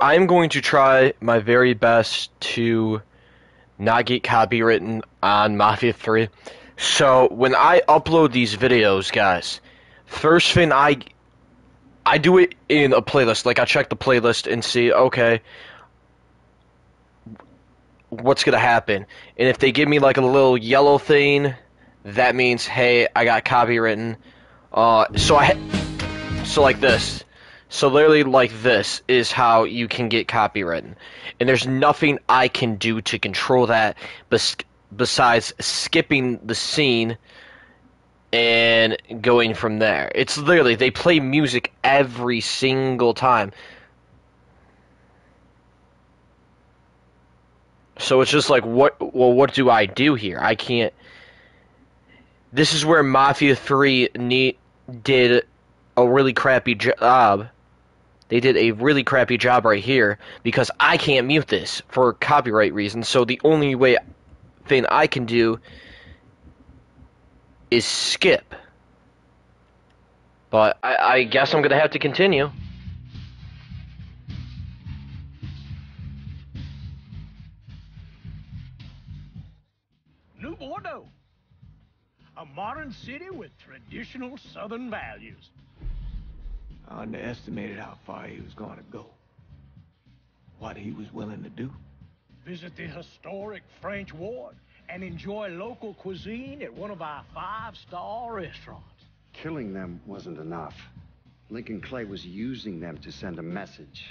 I'm going to try my very best to not get copywritten on Mafia 3. So when I upload these videos, guys, first thing I I do it in a playlist. Like I check the playlist and see, okay, what's gonna happen. And if they give me like a little yellow thing, that means hey, I got copywritten. Uh, so I so like this. So literally like this is how you can get copywritten. And there's nothing I can do to control that bes- besides skipping the scene and going from there. It's literally they play music every single time. So it's just like what well what do I do here? I can't This is where Mafia 3 need, did a really crappy job they did a really crappy job right here because I can't mute this for copyright reasons. So the only way thing I can do is skip. But I, I guess I'm gonna have to continue. New Bordeaux. A modern city with traditional southern values. I underestimated how far he was going to go. What he was willing to do. Visit the historic French Ward and enjoy local cuisine at one of our five-star restaurants. Killing them wasn't enough. Lincoln Clay was using them to send a message.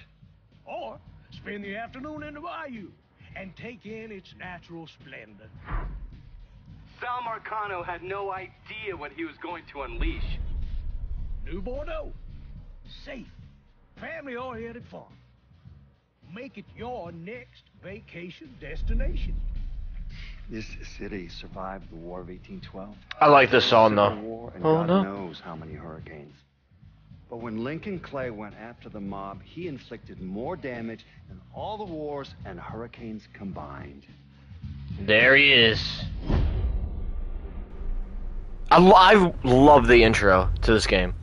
Or spend the afternoon in the bayou and take in its natural splendor. Sal Marcano had no idea what he was going to unleash. New Bordeaux. Safe, family-oriented farm. Make it your next vacation destination. This city survived the War of 1812. I like this song though. War, and Oh God no. knows how many hurricanes. But when Lincoln Clay went after the mob, he inflicted more damage than all the wars and hurricanes combined. There he is. I, lo- I love the intro to this game.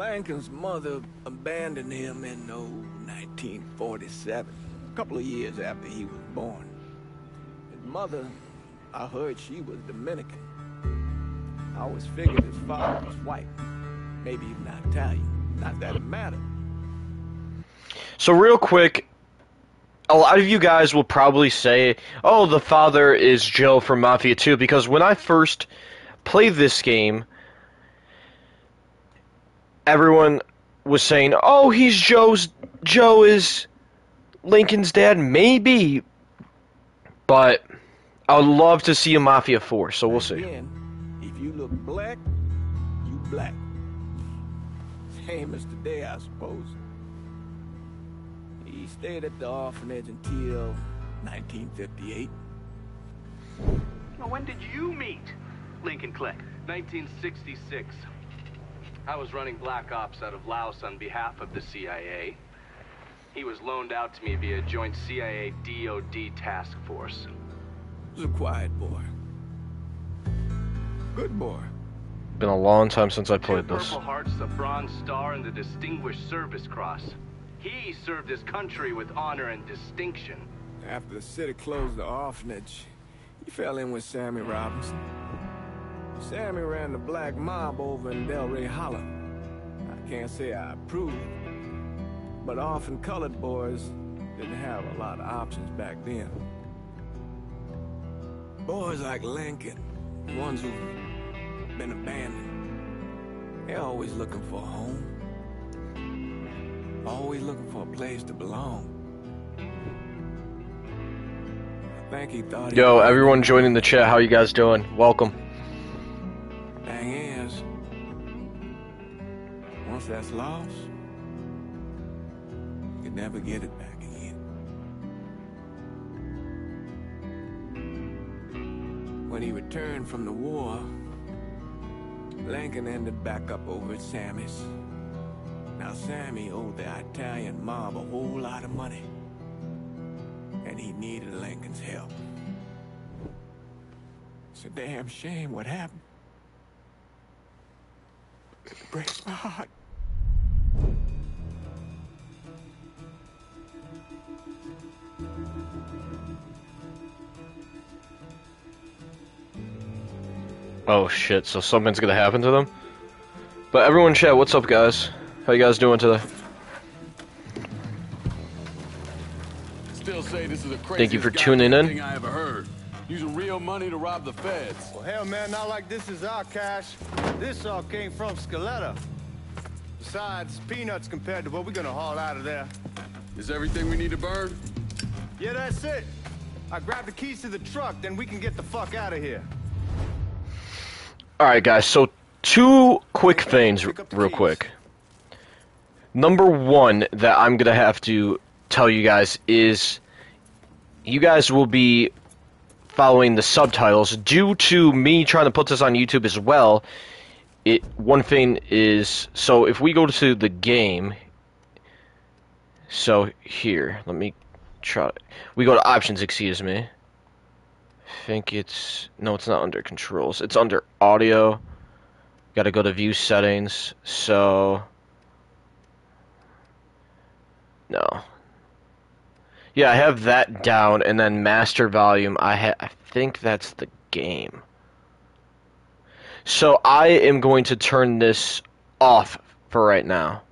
Lincoln's mother abandoned him in oh, 1947, a couple of years after he was born. His mother, I heard she was Dominican. I always figured his father was white, maybe even Italian. Not that it mattered. So real quick, a lot of you guys will probably say, "Oh, the father is Joe from Mafia 2," because when I first played this game, everyone was saying, "Oh, he's Joe's. Joe is Lincoln's dad, maybe." But I would love to see a Mafia 4, so we'll see. Again, if you look black, you black. Same as today, I suppose. He stayed at the orphanage until 1958. Now, when did you meet Lincoln Clay? 1966. I was running Black Ops out of Laos on behalf of the CIA. He was loaned out to me via joint CIA DOD task force. was a quiet boy. Good boy. Been a long time since I played Two this. Purple Hearts, a Bronze Star, and the Distinguished Service Cross. He served his country with honor and distinction. After the city closed the orphanage, he fell in with Sammy Robinson. Sammy ran the black mob over in Delray Hollow. I can't say I approved, but often colored boys didn't have a lot of options back then. Boys like Lincoln, ones who've been abandoned, they're always looking for a home. Always looking for a place to belong. I think he Yo, everyone joining the chat, how you guys doing? Welcome. That's lost, you can never get it back again. When he returned from the war, Lincoln ended back up over at Sammy's. Now Sammy owed the Italian mob a whole lot of money. And he needed Lincoln's help. It's a damn shame what happened. It breaks my heart. Oh shit, so something's gonna happen to them? But everyone chat, what's up guys? How you guys doing today? Still say this is the Thank you for tuning in. Thing I ever heard. Using real money to rob the feds. Well, hell, man, not like this is our cash. This all came from Scaletta. Besides, peanuts compared to what we're gonna haul out of there. Is everything we need to burn? Yeah, that's it. I grab the keys to the truck, then we can get the fuck out of here. Alright guys, so two quick things real quick. Number one that I'm gonna have to tell you guys is you guys will be following the subtitles due to me trying to put this on YouTube as well. It one thing is so if we go to the game so here, let me try we go to options, excuse me. Think it's no, it's not under controls. It's under audio. Got to go to view settings. So no. Yeah, I have that down, and then master volume. I ha- I think that's the game. So I am going to turn this off for right now.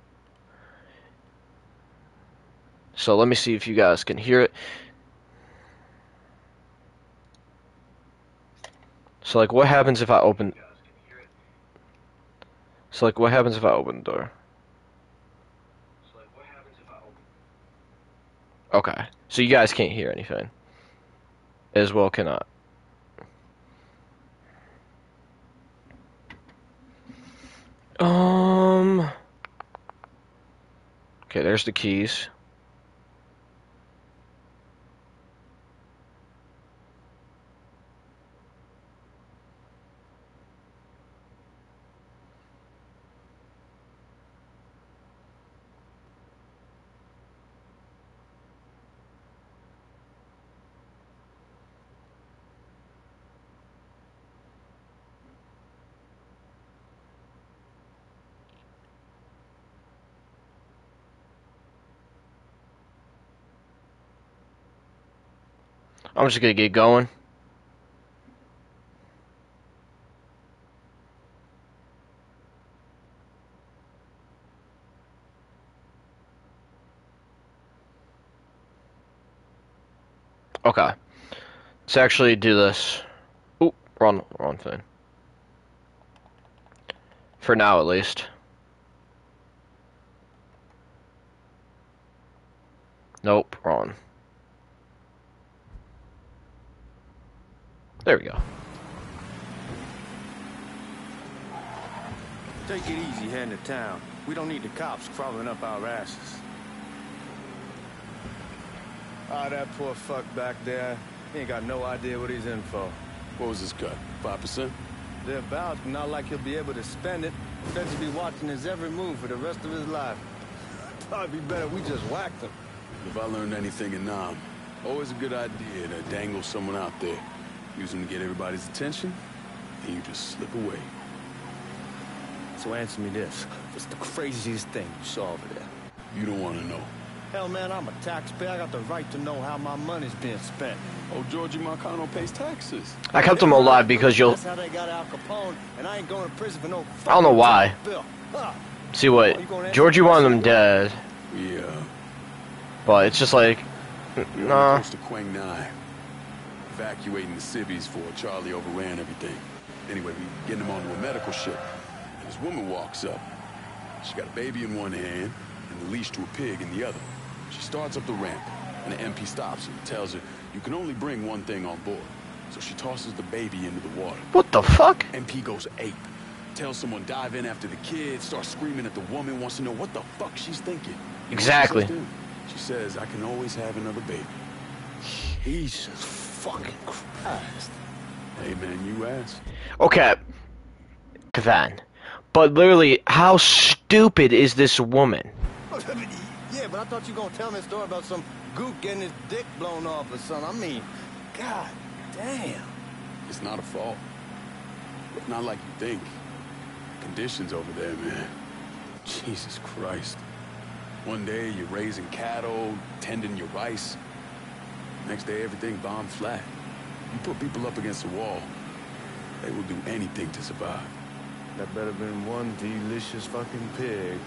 So let me see if you guys can hear it. So like what happens if I open So like what happens if I open the door? Okay. So you guys can't hear anything. As well cannot. Um Okay, there's the keys. I'm just gonna get going. Okay. Let's actually do this. Oop, wrong, wrong thing. For now, at least. Nope, wrong. There we go. Take it easy heading to town. We don't need the cops crawling up our asses. Ah, that poor fuck back there. He ain't got no idea what he's in for. What was his cut? Five percent? They're about not like he'll be able to spend it. Feds will be watching his every move for the rest of his life. Probably be better we just whacked him. If I learned anything in Nam, always a good idea to dangle someone out there. Use them to get everybody's attention, and you just slip away. So answer me this. What's the craziest thing you saw over there? You don't want to know. Hell, man, I'm a taxpayer. I got the right to know how my money's being spent. Oh, Giorgi Marcano pays taxes. I kept him alive because you'll That's how they got Al Capone, and I ain't going to prison for no I don't know why. Bill. Huh. see what oh, Giorgi wanted him dead, Yeah. but it's just like, We were nah. close to Quang Ngai. Evacuating the civvies for Charlie overran everything. Anyway, we getting him onto a medical ship. And this woman walks up. She got a baby in one hand and the leash to a pig in the other. She starts up the ramp, and the MP stops her and tells her, you can only bring one thing on board. So she tosses the baby into the water. What the fuck? MP goes ape. Tells someone dive in after the kid, starts screaming at the woman, wants to know what the fuck she's thinking. You know what she Exactly. She says, I can always have another baby. Jesus fucking Christ. Hey man, you asked. Okay, then, but literally, how stupid is this woman? yeah, but I thought you were gonna tell me a story about some gook getting his dick blown off or something. I mean, god damn. It's not a fault. But not like you think. Conditions over there, man. Jesus Christ. One day you're raising cattle, tending your rice. Next day everything bombed flat. You put people up against the wall. They will do anything to survive. That better been one delicious fucking pig.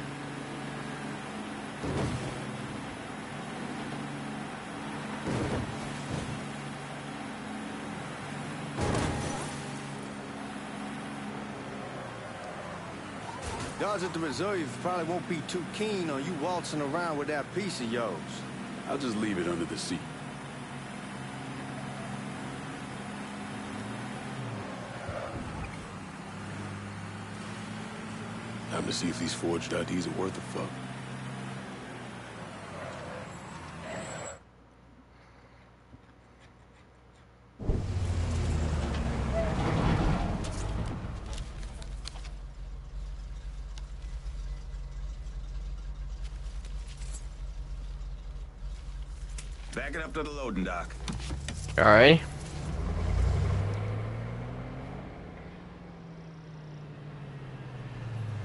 Guards at the reserve probably won't be too keen on you waltzing around with that piece of yours. I'll just leave it under the seat. Time to see if these forged IDs are worth a fuck. Back it up to the loading dock. All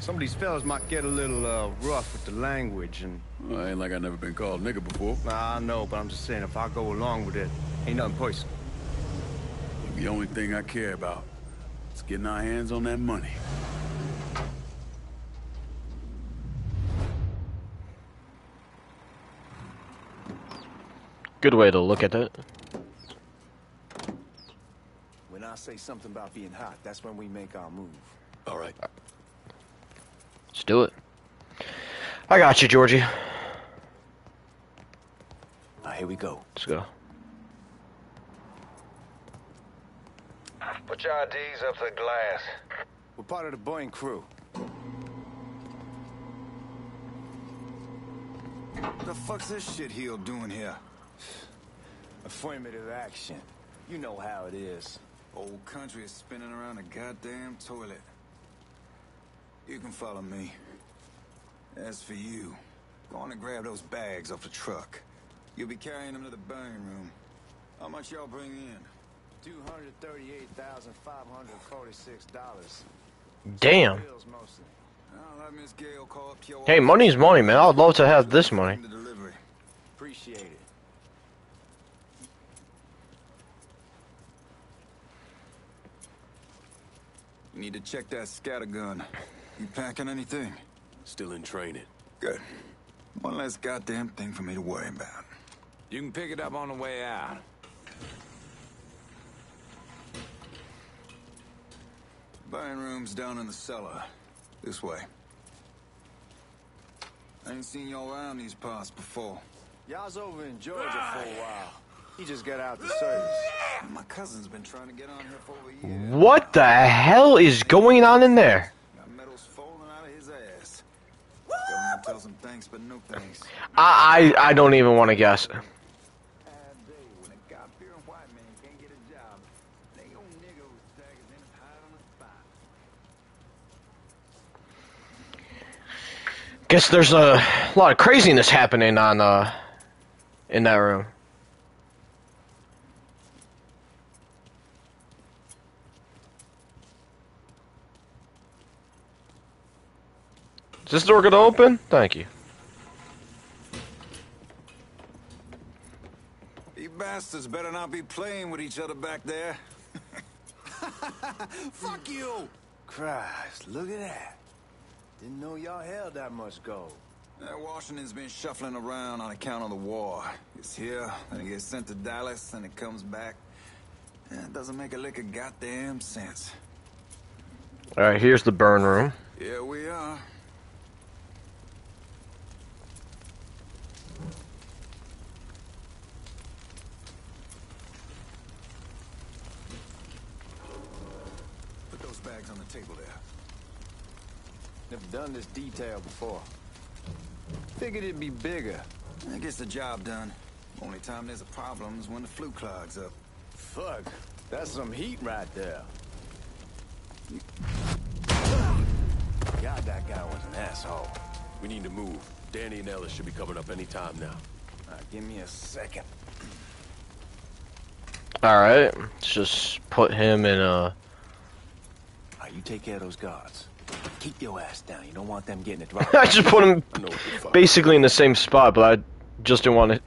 Some of these fellas might get a little uh, rough with the language, and Well, ain't like I never been called nigger before. nah, I know, but I'm just saying if I go along with it, ain't nothing personal. The only thing I care about is getting our hands on that money. Good way to look at it. When I say something about being hot, that's when we make our move. All right. Let's do it. I got you, Giorgi. Now here we go. Let's go. Put your IDs up to the glass. We're part of the Boeing crew. The fuck's this shitheel doing here? Affirmative action. You know how it is. Old country is spinning around a goddamn toilet. You can follow me. As for you, go on and grab those bags off the truck. You'll be carrying them to the burning room. How much y'all bring in? Two hundred thirty-eight thousand five hundred forty-six dollars. Damn. Bills mostly. I'll let Miss Gale call up your Hey, money's money, man. I'd love to have this money. Appreciate it. You need to check that scatter gun. You packing anything? Still in training. Good. One less goddamn thing for me to worry about. You can pick it up on the way out. Buying room's down in the cellar. This way. I ain't seen y'all around these parts before. Y'all's over in Georgia for a while. He just got out the service. My cousin's been trying to get on here for over a year. What the hell is going on in there? Got medals falling out of his ass. Government tells him thanks, but no thanks. I I, I don't even want to guess. Guess there's a lot of craziness happening on uh in that room. Is this door gonna open? Thank you. You bastards better not be playing with each other back there. Fuck you! Christ, look at that. Didn't know y'all held that much gold. Uh, Washington's been shuffling around on account of the war. It's here, then it gets sent to Dallas, and it comes back. It doesn't make a lick of goddamn sense. Alright, here's the burn room. Here we are. Put those bags on the table there. Never done this detail before. Figured it'd be bigger. That gets the job done. Only time there's a problem is when the flue clogs up. Fuck, that's some heat right there. God, that guy was an asshole. We need to move. Danny and Ellis should be coming up any time now. All right, give me a second. Alright, let's just put him in a. Alright, you take care of those guards. Keep your ass down. You don't want them getting it right. I just put him basically in the same spot, but I just didn't want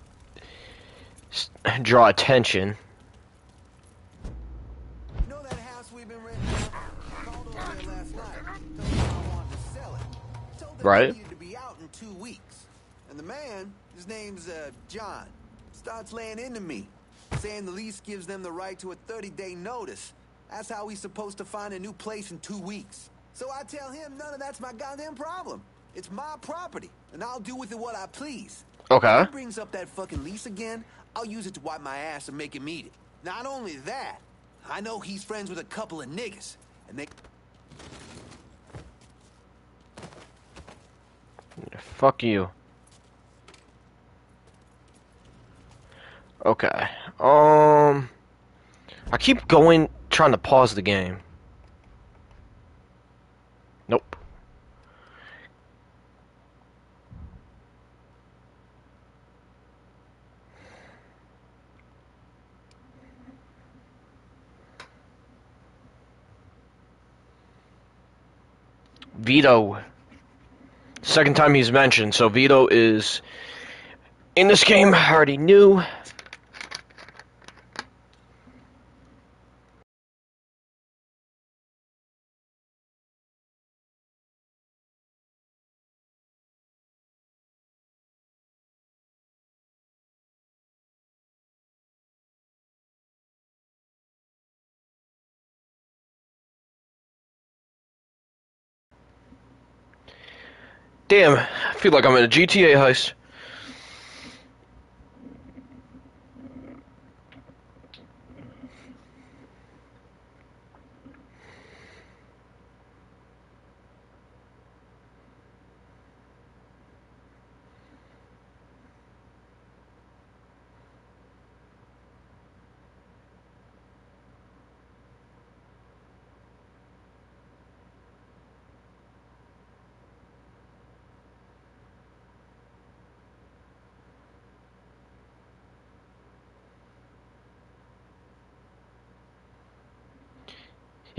to draw attention. Right. And the man, his name's uh, John, starts laying into me, saying the lease gives them the right to a 30-day notice. That's how he's supposed to find a new place in two weeks. So I tell him none of that's my goddamn problem. It's my property, and I'll do with it what I please. Okay. If he brings up that fucking lease again, I'll use it to wipe my ass and make him eat it. Not only that, I know he's friends with a couple of niggas, and they Fuck you. Okay. Um. I keep going, trying to pause the game. Nope. Vito. Second time he's mentioned, so Vito is in this game. I already knew. Damn, I feel like I'm in a GTA heist.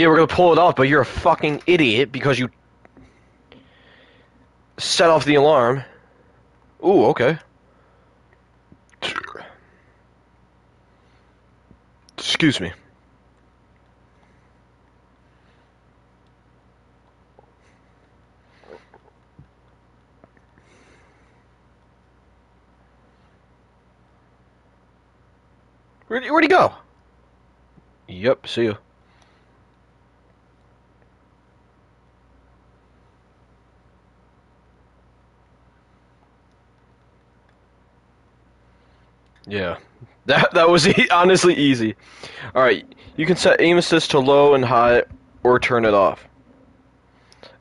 Yeah, we're gonna pull it off, but you're a fucking idiot because you set off the alarm. Ooh, okay. Excuse me. Where'd, where'd he go? Yep, see you. Yeah, that that was e- honestly easy. All right, you can set aim assist to low and high, or turn it off.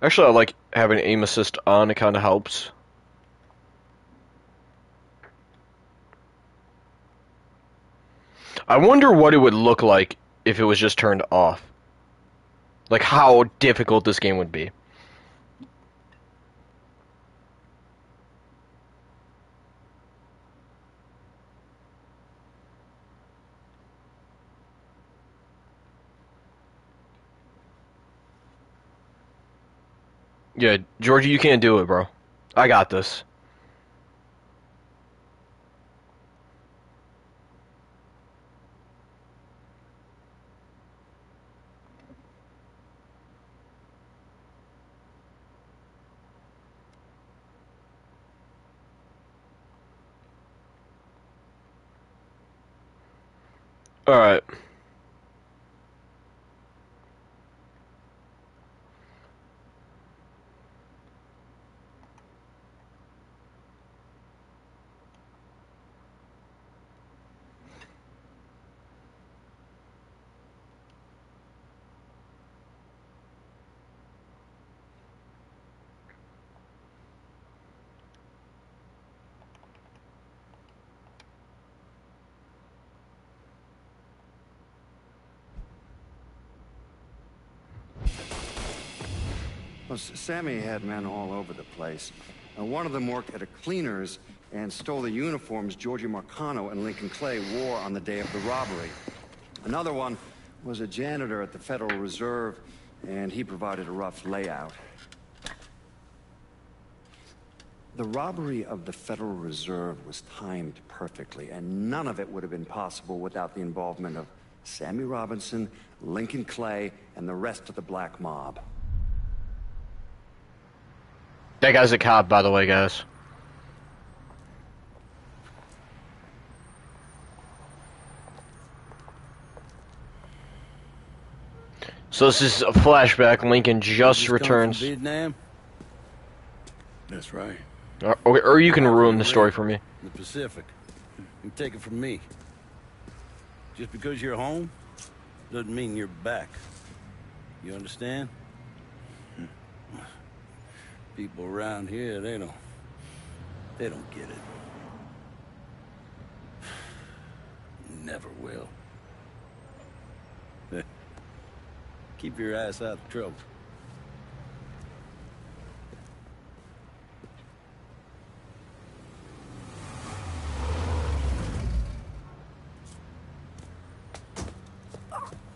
Actually, I like having aim assist on. It kind of helps. I wonder what it would look like if it was just turned off. Like how difficult this game would be. Yeah, Giorgi, you can't do it, bro. I got this. All right. Sammy had men all over the place. Uh, one of them worked at a cleaner's and stole the uniforms Giorgi Marcano and Lincoln Clay wore on the day of the robbery. Another one was a janitor at the Federal Reserve, and he provided a rough layout. The robbery of the Federal Reserve was timed perfectly, and none of it would have been possible without the involvement of Sammy Robinson, Lincoln Clay, and the rest of the black mob. That guy's a cop, by the way, guys. So this is a flashback. Lincoln just Just returns, Vietnam, That's right. or, or or you can ruin the story for me. the Pacific. You take it from me. Just because you're home doesn't mean you're back. You understand? People around here, they don't. They don't get it. Never will. Keep your ass out of trouble.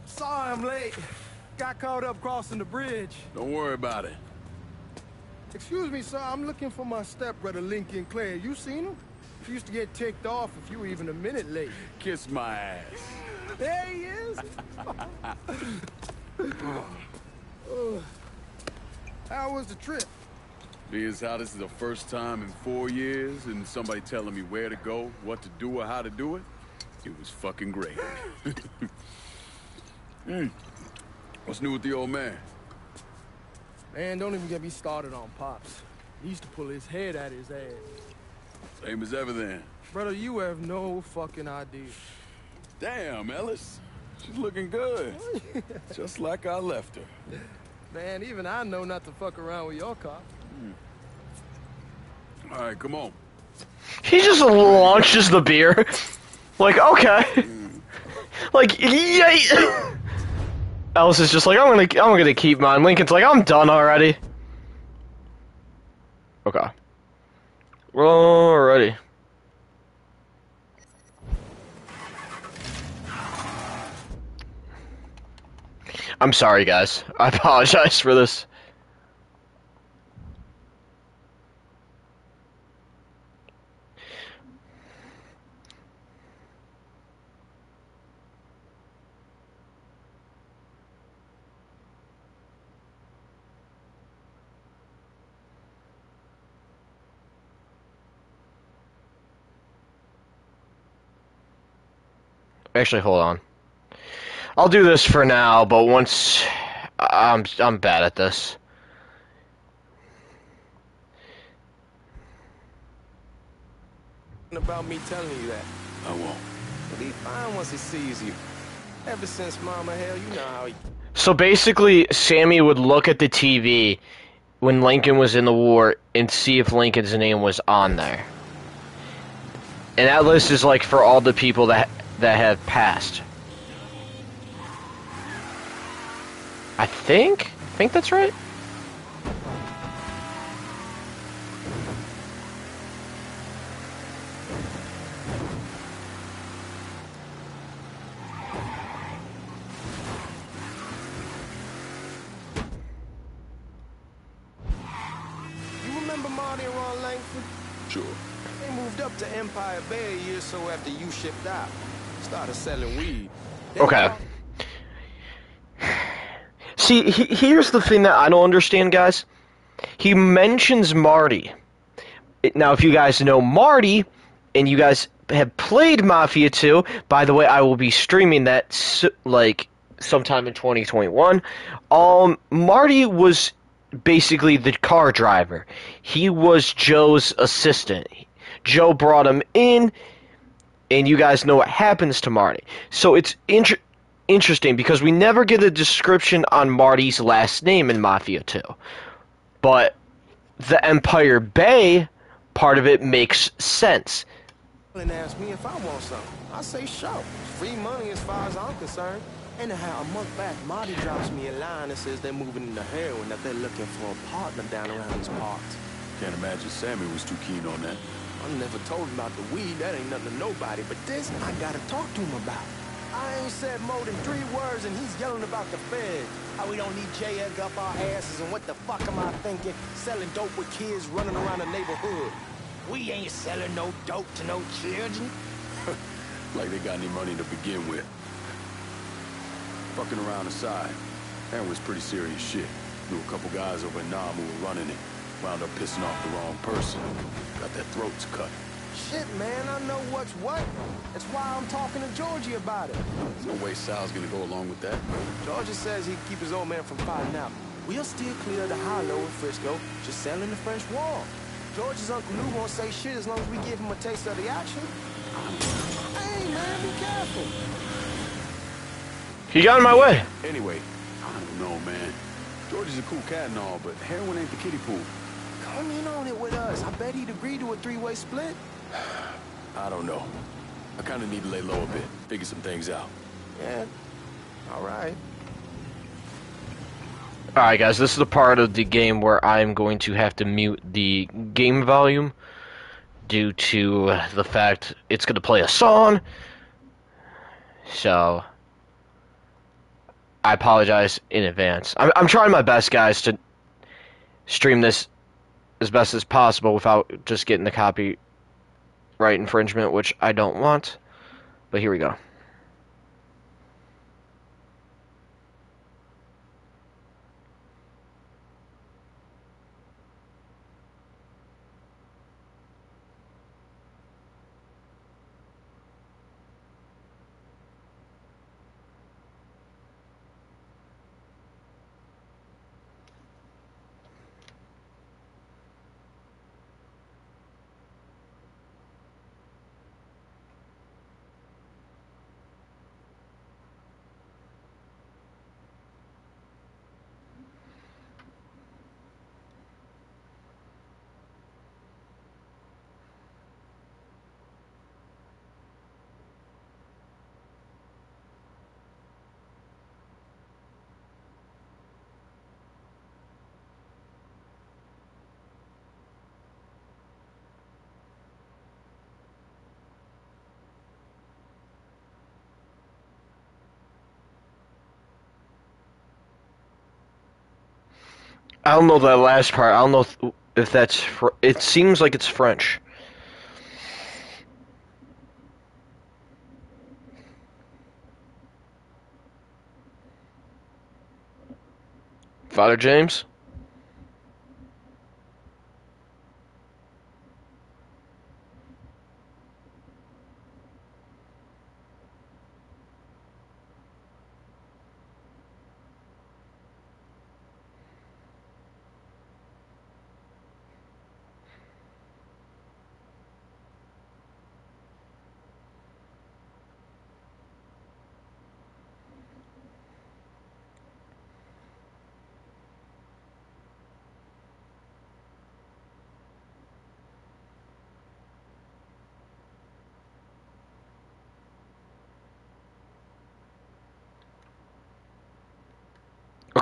Sorry I'm late. Got caught up crossing the bridge. Don't worry about it. Excuse me, sir. I'm looking for my stepbrother, Lincoln Clay. You seen him? He used to get ticked off if you were even a minute late. Kiss my ass. There he is. Uh, how was the trip? Being as how this is the first time in four years and somebody telling me where to go, what to do, or how to do it, it was fucking great. Hmm. What's new with the old man? Man, don't even get me started on Pops. He used to pull his head out his ass. Same as ever then. Brother, you have no fucking idea. Damn, Ellis. She's looking good. Just like I left her. Man, even I know not to fuck around with your car. Hmm. All right, come on. He just launches the beer. Like, okay. Hmm. like, yay. Alice is just like, I'm gonna, I'm gonna keep mine. Lincoln's like, I'm done already. Okay. Alrighty. I'm sorry, guys. I apologize for this. Actually, hold on. I'll do this for now, but once I'm I'm bad at this. About me telling you that. I won't. But he fine once he sees you. Ever since Mama Hell, you know how he... So basically, Sammy would look at the TV when Lincoln was in the war and see if Lincoln's name was on there. And that list is like for all the people that that have passed. I think, I think that's right. You remember Marty and Ron Langford? Sure. They moved up to Empire Bay a year or so after you shipped out. Started selling weed. Okay. See, he, here's the thing that I don't understand, guys. He mentions Marty. Now, if you guys know Marty, and you guys have played Mafia 2, by the way, I will be streaming that like sometime in 2021. Um, Marty was basically the car driver. He was Joe's assistant. Joe brought him in, and you guys know what happens to Marty. So it's inter- interesting because we never get a description on Marty's last name in Mafia 2. But the Empire Bay part of it makes sense. and asked me if I want something. I say sure. Free money as far as I'm concerned. Anyhow, a month back, Marty drops me a line and says they're moving into heroin, that they're looking for a partner down around these parts. Can't imagine Sammy was too keen on that. I never told him about the weed, that ain't nothing to nobody, but this I gotta talk to him about. I ain't said more than three words and he's yelling about the feds. How we don't need J. Up our asses and what the fuck am I thinking? Selling dope with kids running around the neighborhood. We ain't selling no dope to no children. Like they got any money to begin with. Fucking around aside, that was pretty serious shit. Knew a couple guys over in Nam who were running it. Wound up pissing off the wrong person. Got their throats cut. Shit, man, I know what's what. That's why I'm talking to Giorgi about it. There's no way Sal's gonna go along with that. Giorgi says he'd keep his old man from fighting out. We'll still clear the hollow in Frisco, just selling the French Ward. George's Uncle Lou won't say shit as long as we give him a taste of the action. Hey, man, be careful. He got in my way. Anyway, I don't know, man. George is a cool cat and all, but heroin ain't the kiddie pool. Come in on it with us. I bet he'd agree to a three-way split. I don't know. I kind of need to lay low a bit, figure some things out. Yeah, all right. Alright guys, this is the part of the game where I'm going to have to mute the game volume due to the fact it's going to play a song. So, I apologize in advance. I'm, I'm trying my best, guys, to stream this as best as possible without just getting the copyright infringement, which I don't want. But here we go. I don't know that last part. I don't know if, that's. Fr- it seems like it's French. Father James?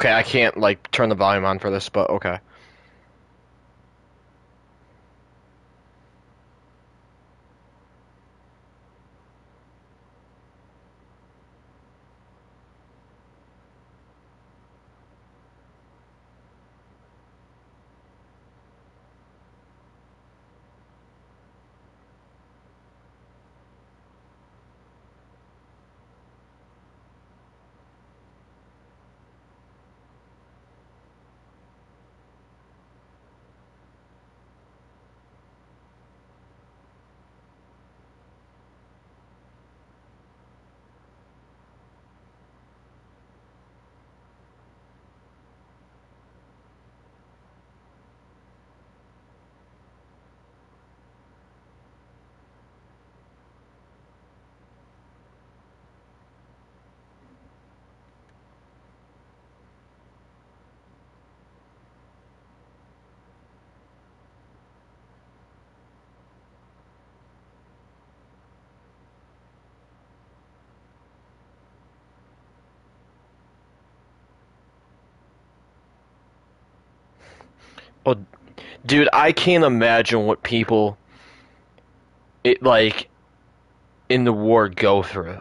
Okay, I can't like turn the volume on for this, but okay. Oh, dude, I can't imagine what people it like in the war go through.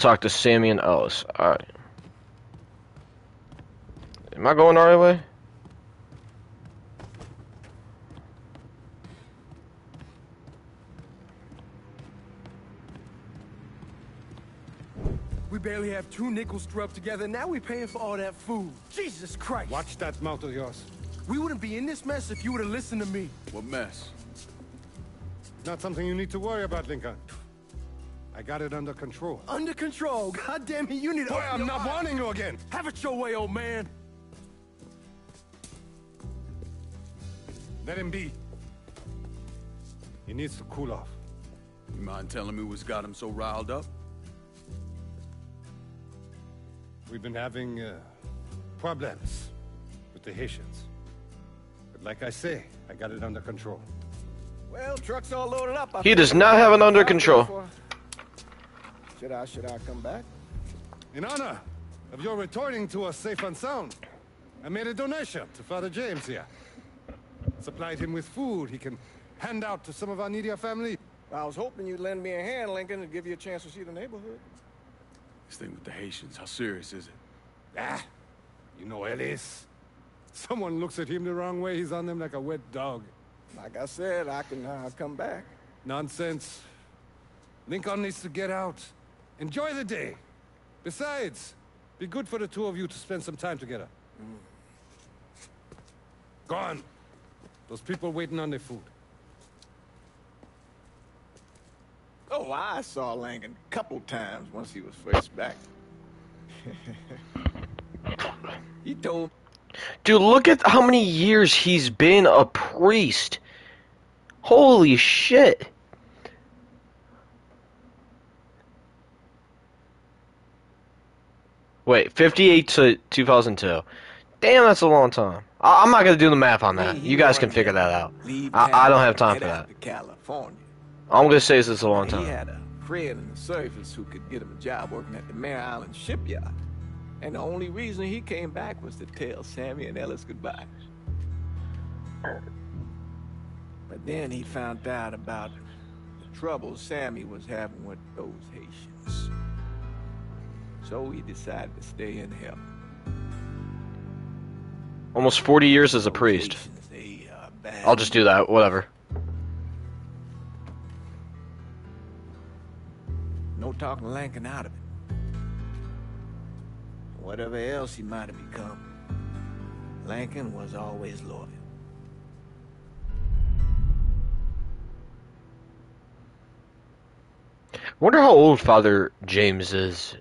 Talk to Sammy and Ellis. Alright. Am I going the right way? We barely have two nickels to rub together, now we're paying for all that food. Jesus Christ! Watch that mouth of yours. We wouldn't be in this mess if you would have listened to me. What mess? Not something you need to worry about, Lincoln. I got it under control. Under control. God damn it, you need to Boy, I'm not eyes. warning you again. Have it your way, old man. Let him be. He needs to cool off. You mind telling me what's got him so riled up? We've been having uh, problems with the Haitians. But like I say, I got it under control. Well, truck's all loaded up. I He does not have it under start control. Before- Should I, should I come back? In honor of your returning to us safe and sound, I made a donation to Father James here. Supplied him with food he can hand out to some of our needier family. I was hoping you'd lend me a hand, Lincoln, and give you a chance to see the neighborhood. This thing with the Haitians, how serious is it? Ah, you know Ellis. Someone looks at him the wrong way, he's on them like a wet dog. Like I said, I can uh, come back. Nonsense. Lincoln needs to get out. Enjoy the day. Besides, be good for the two of you to spend some time together. Go on. Those people waiting on their food. Oh, I saw Lincoln a couple times once he was first back. he told Dude, look at how many years he's been a priest. Holy shit. Wait, 58 to 2002. Damn, that's a long time. I- I'm not gonna do the math on that. You guys can figure that out. I, I don't have time for that. California. I'm gonna say this is a long He time. had a friend in the service who could get him a job working at the Mare Island shipyard. And the only reason he came back was to tell Sammy and Ellis goodbye. But then he found out about the trouble Sammy was having with those Haitians. So we decided to stay and help. Almost 40 years as a priest. Uh, bad. I'll just do that, whatever. No talking Lincoln out of it. Whatever else he might have become, Lincoln was always loyal. wonder how old Father James is.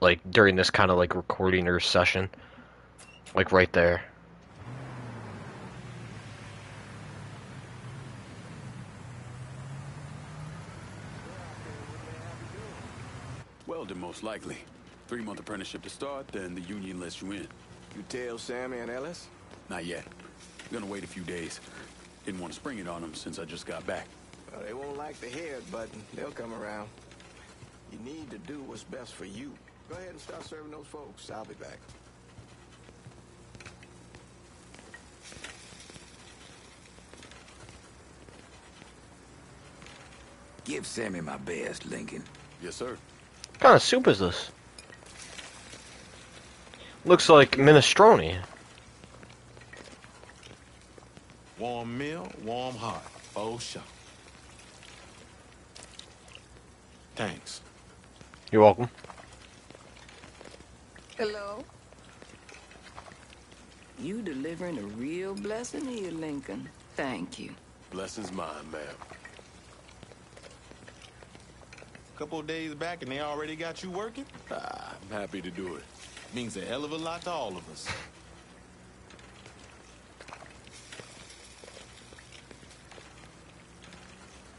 Like during this kind of like recording or session. Like right there. Weldon, most likely. Three-month apprenticeship to start, then the union lets you in. You tell Sammy and Ellis? Not yet. I'm Gonna wait a few days. Didn't want to spring it on them since I just got back. Well, they won't like the head button. They'll come around. You need to do what's best for you. Go ahead and start serving those folks. I'll be back. Give Sammy my best, Lincoln. Yes, sir. What kind of soup is this? Looks like minestrone. Warm meal, warm heart. Oh, sure. Thanks. You're welcome. Hello? You delivering a real blessing here, Lincoln. Thank you. Blessings mine, ma'am. Couple of days back and they already got you working? Ah, I'm happy to do it. Means a hell of a lot to all of us.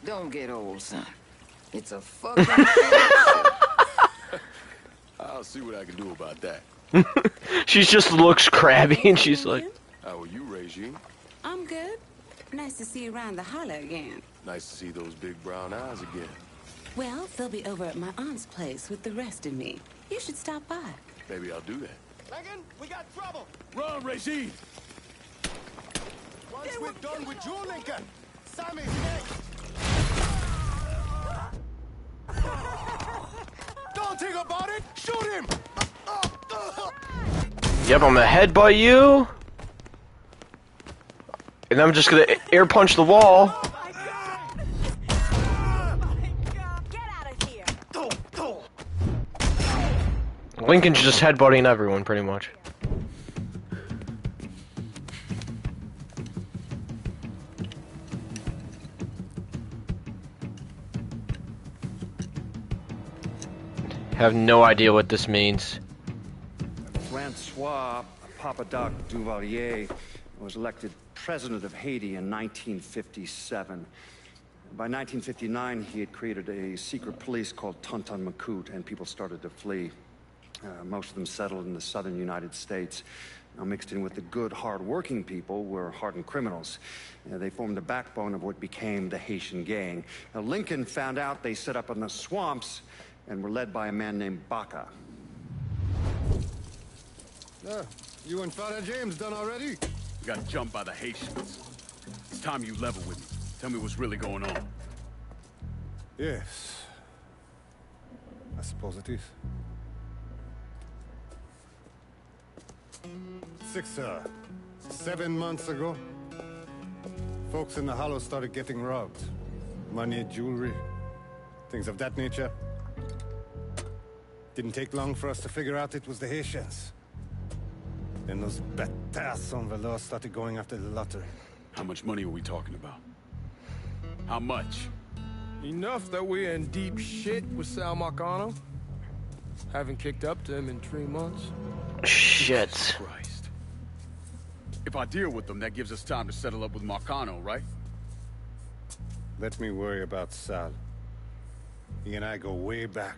Don't get old, son. It's a fucking shit. I'll see what I can do about that. she just looks crabby and she's like, How are you, Regine? I'm good. Nice to see you around the holler again. Nice to see those big brown eyes again. Well, they'll be over at my aunt's place with the rest of me. You should stop by. Maybe I'll do that. Lincoln, we got trouble. Run, Regine! Once we're done with you, Lincoln, Sammy's next! Don't about it! Shoot him! Yep, I'm gonna headbutt you. And I'm just gonna air punch the wall. Lincoln's just headbutting everyone, pretty much. Have no idea what this means. Francois Papa Doc Duvalier was elected president of Haiti in 1957. By 1959, he had created a secret police called Tonton Macoute, and people started to flee. Uh, most of them settled in the southern United States. Now, mixed in with the good, hard-working people were hardened criminals. Uh, they formed the backbone of what became the Haitian Gang. Now, Lincoln found out they set up in the swamps and were led by a man named Baka. Ah, you and Father James done already? We got jumped by the Haitians. It's time you level with me. Tell me what's really going on. Yes. I suppose it is. Six, uh, seven months ago, folks in the Hollow started getting robbed. Money, jewelry, things of that nature. Didn't take long for us to figure out it was the Haitians. Then those bâtards on Velour started going after the lottery. How much money are we talking about? How much? Enough that we're in deep shit with Sal Marcano. Haven't kicked up to him in three months. Shit. Christ. If I deal with them, that gives us time to settle up with Marcano, right? Let me worry about Sal. He and I go way back.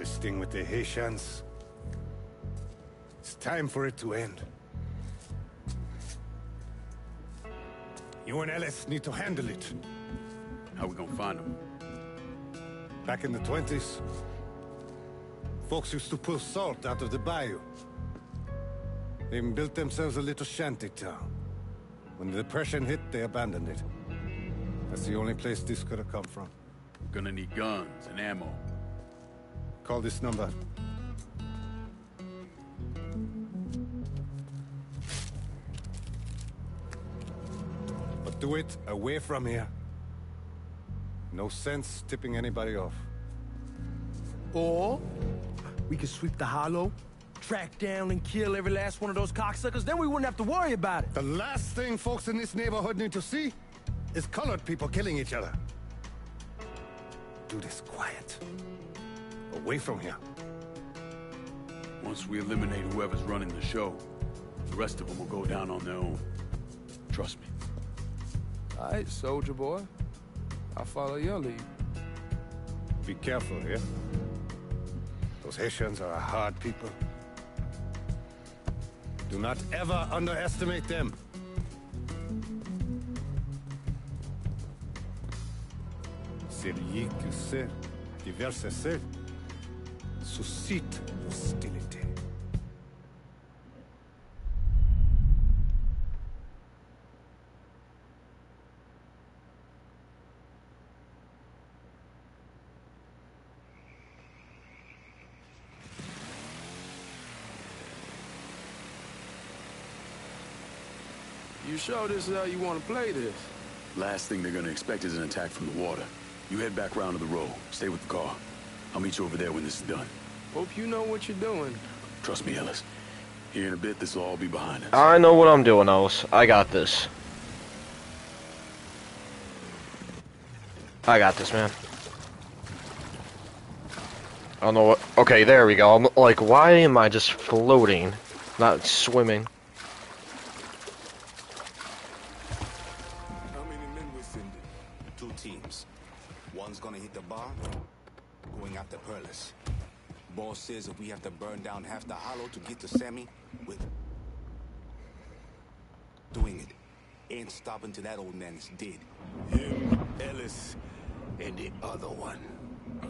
This thing with the Haitians... It's time for it to end. You and Ellis need to handle it. How we gonna find them? Back in the 20s, folks used to pull salt out of the bayou. They even built themselves a little shanty town. When the Depression hit, they abandoned it. That's the only place this could have come from. We're Gonna need guns and ammo. Call this number. But do it away from here. No sense tipping anybody off. Or we could sweep the hollow, track down and kill every last one of those cocksuckers, then we wouldn't have to worry about it. The last thing folks in this neighborhood need to see is colored people killing each other. Do this quiet. Away from here. Once we eliminate whoever's running the show, the rest of them will go down on their own. Trust me. All right, soldier boy. I'll follow your lead. Be careful here. Those Haitians are a hard people. Do not ever underestimate them. Celui qui sait qui verse sait suscite hostilité. You sure this is how you want to play this? Last thing they're gonna expect is an attack from the water. You head back round to the road. Stay with the car. I'll meet you over there when this is done. Hope you know what you're doing. Trust me, Ellis. Here in a bit, this will all be behind us. I know what I'm doing, Ellis. I got this. I got this, man. I don't know what. Okay, there we go. I'm like, why am I just floating, not swimming? Half to get to Sammy, we're doing it. Ain't stopping till that old man is dead. Him, Ellis, and the other one,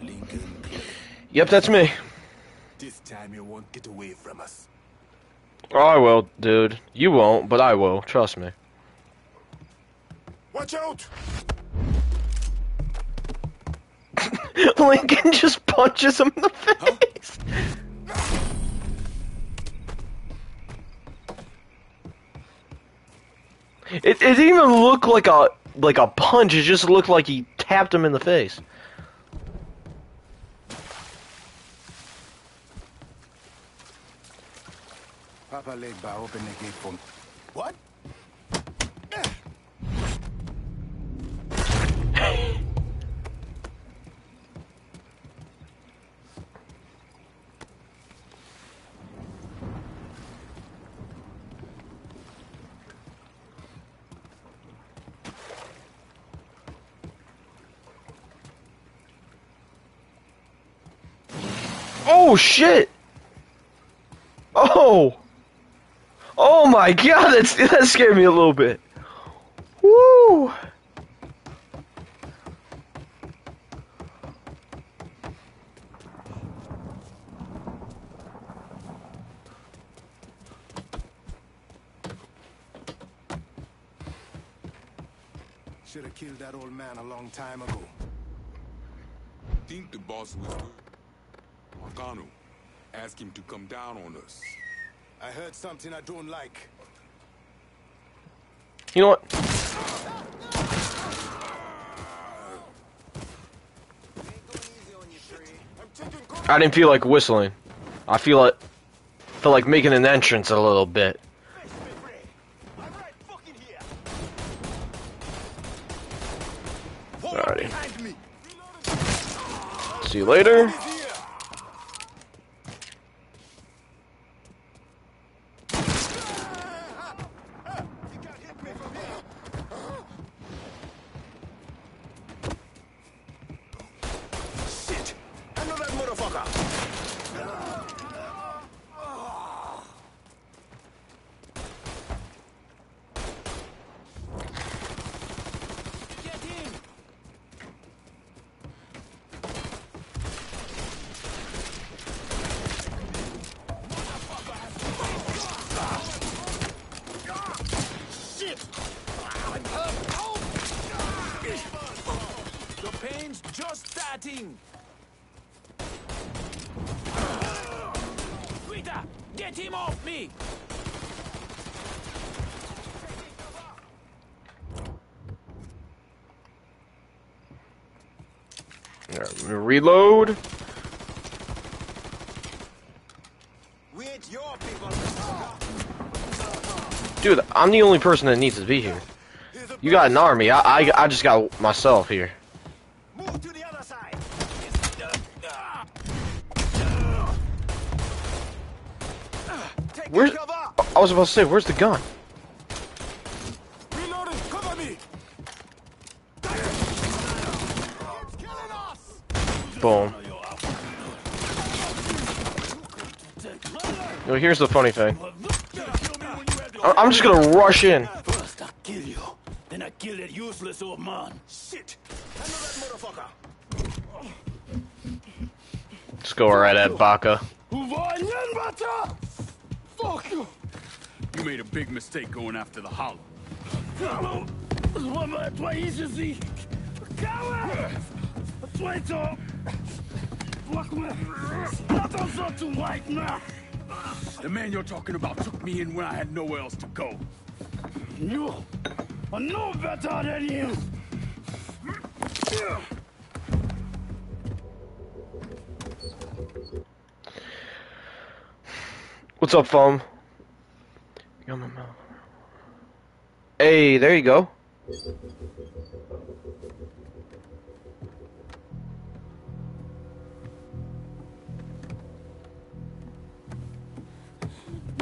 Lincoln Clay. Yep, that's me. This time you won't get away from us. Oh, I will, dude. You won't, but I will. Trust me. Watch out! Lincoln just punches him in the face. It, it didn't even look like a like a punch. It just looked like he tapped him in the face. Papa Legba, open the gate for me. What? Oh shit! Oh! Oh my god, that's, that scared me a little bit. Woo! Should have killed that old man a long time ago. Think the boss was good. Marcano, ask him to come down on us. I heard something I don't like. You know what? I didn't feel like whistling. I feel like feel like making an entrance a little bit. Alrighty. See you later. Shit! I know that motherfucker! Shit! The pain's just starting! Rita, get him off me! Alright, reload. Dude, I'm the only person that needs to be here. You got an army. I I, I just got myself here. I was about to say, where's the gun? Reloading! Cover me! Boom. Well, here's the funny thing. I'm just gonna rush in. First I kill you, then I kill that useless old man. Shit! I know that motherfucker! Let's go right at Baka. Big mistake going after the Hollow. Hallo, złamałem twoje ici. Coward! Twój to! Łakmy! Na to co tu white man! The man you're talking about took me in when I had nowhere else to go. You are no better than you! What's up, foam? Hey, there you go.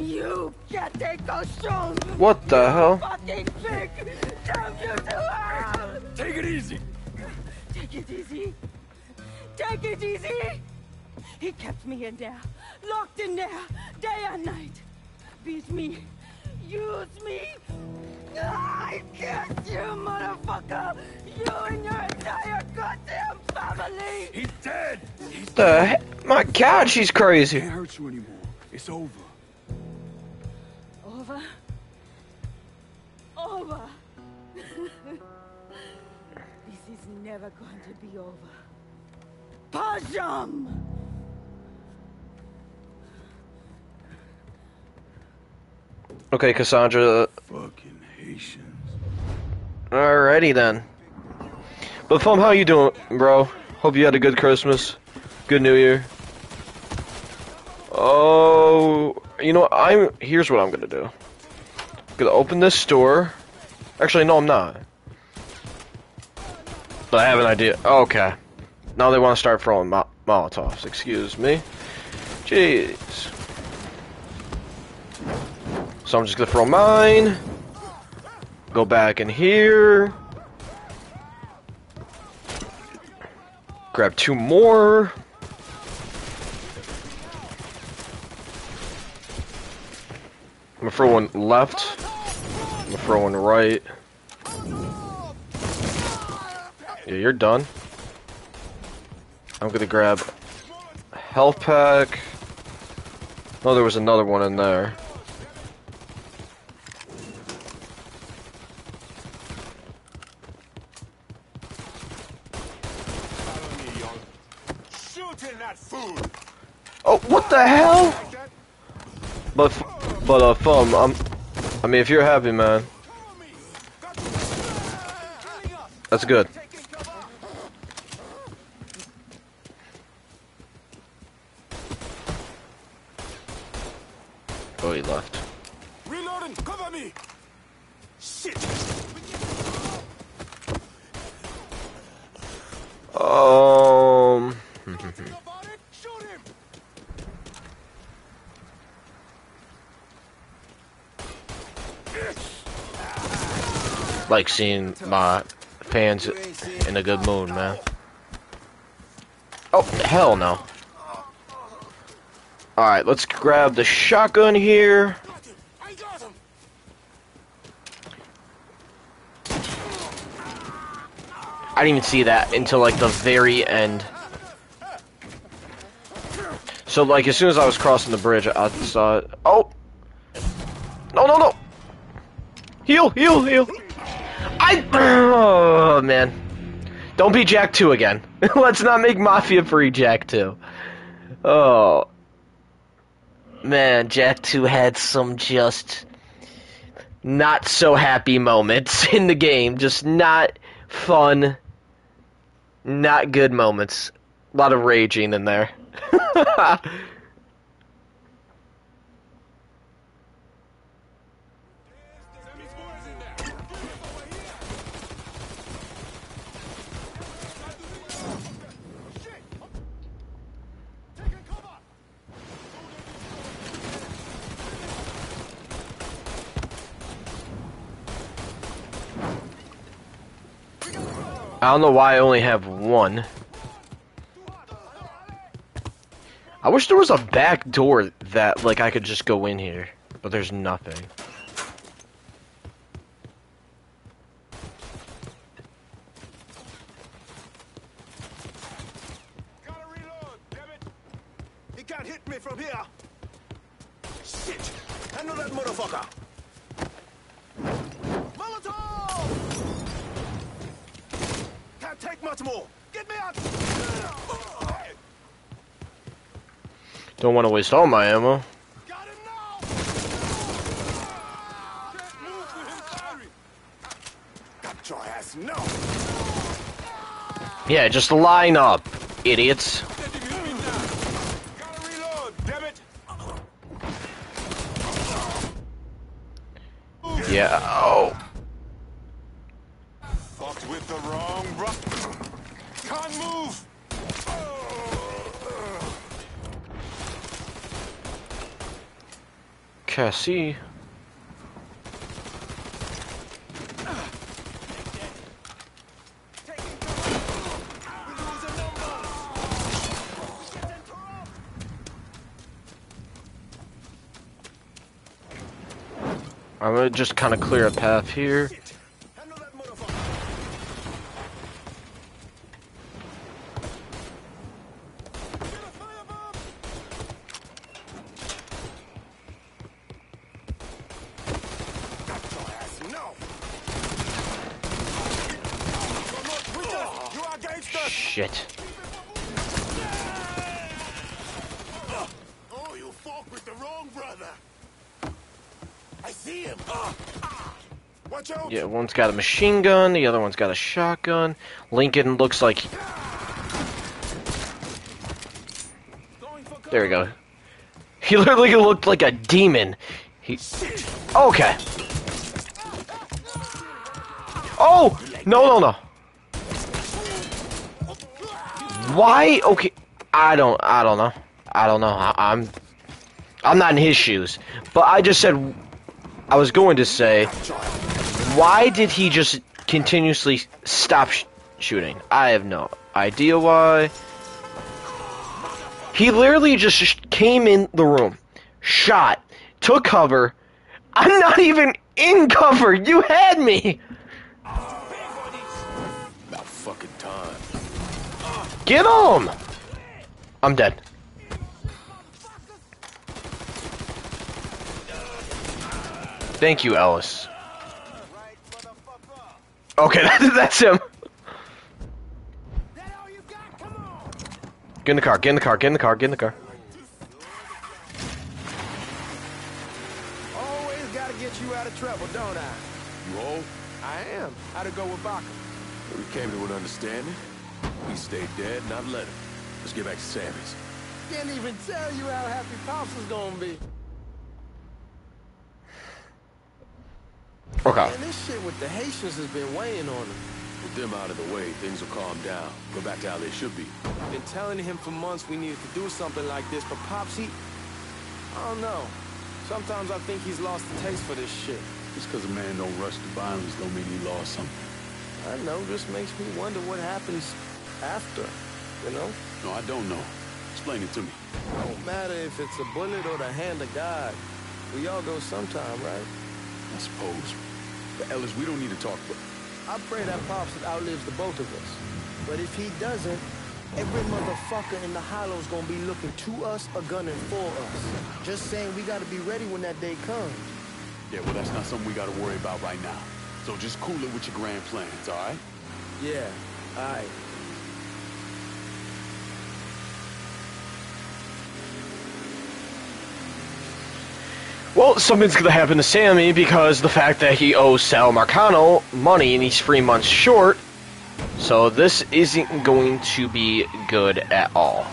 You can't take those stones! What the hell? Fucking pig! Damn you to hell! Take it easy! Take it easy! Take it easy! He kept me in there, locked in there, day and night. Beat me, use me. I can't, you motherfucker! You and your entire goddamn family! He's dead! The heck? My God, she's crazy. Can't hurt you anymore. It's over. Over. Over. This is never going to be over. Pajam! Okay, Cassandra. Fucking Haitians. Alrighty then. But Fum, how you doing, bro? Hope you had a good Christmas, good New Year. Oh, you know, what, I'm. Here's what I'm gonna do. I'm gonna open this store. Actually, no, I'm not. But I have an idea. Okay. Now they want to start throwing mo Molotovs. Excuse me. Jeez. So I'm just gonna throw mine. Go back in here. Grab two more. I'm gonna throw one left. I'm gonna throw one right. Yeah, you're done. I'm gonna grab health pack. Oh, there was another one in there. Shooting that food. Oh, what the hell? But, f- but uh, Fum, I'm, I mean, if you're happy, man, that's good. Oh, he left. Reloading. Cover me. Shit. Um. Like seeing my fans in a good mood, man. Oh, hell no. Alright, let's grab the shotgun here. I didn't even see that until like the very end. So like as soon as I was crossing the bridge, I saw it. Oh! No, no, no! Heal, heal, heal! Man! Don't be Jack Two again. Let's not make Mafia 3 Jack Two. Oh man, Jack Two had some just not so happy moments in the game. Just not fun, not good moments. A lot of raging in there. I don't know why I only have one. I wish there was a back door that, like, I could just go in here. But there's nothing. He can't hit me from here. Shit! I know that motherfucker. Molotov! Can't take much more. Get me out! Don't want to waste all my ammo. Yeah, just line up, idiots. Yeah. Oh. Fucked with the wrong bro. Can't move. Cassie. I'm gonna just kind of clear a path here. No. shit. Oh, you fought with the wrong brother. I see him. Watch out. Yeah, one's got a machine gun, the other one's got a shotgun. Lincoln looks like. There we go. He literally looked like a demon. He. Okay. Oh! No, no, no. Why? Okay. I don't. I don't know. I don't know. I, I'm. I'm not in his shoes. But I just said. I was going to say. Why did he just continuously stop sh shooting? I have no idea why. He literally just sh came in the room, shot, took cover. I'm not even in cover. You had me. About fucking time. Get him. I'm dead. Thank you, Ellis. Okay, that's him. Get in the car, get in the car, get in the car, get in the car. Always gotta get you out of trouble, don't I? You old? I am. How'd it go with Baka? We came to an understanding. He stayed dead, not let him. Let's get back to Sammy's. Can't even tell you how happy Pops is gonna be. Okay. Man, this shit with the Haitians has been weighing on him. With them out of the way, things will calm down. Go back to how they should be. Been telling him for months we needed to do something like this, but Pops, he... I don't know. Sometimes I think he's lost the taste for this shit. Just because a man don't rush to violence don't mean he lost something. I know, just makes me wonder what happens after, you know? No, I don't know. Explain it to me. Don't matter if it's a bullet or the hand of God. We all go sometime, right? I suppose. But Ellis, we don't need to talk, but I pray that Pops outlives the both of us. But if he doesn't, every motherfucker in the hollow's gonna be looking to us or gunning for us. Just saying we gotta be ready when that day comes. yeah, well, that's not something we got to worry about right now. So just cool it with your grand plans, all right? Yeah, alright. Well, something's gonna happen to Sammy because the fact that he owes Sal Marcano money and he's three months short. So this isn't going to be good at all.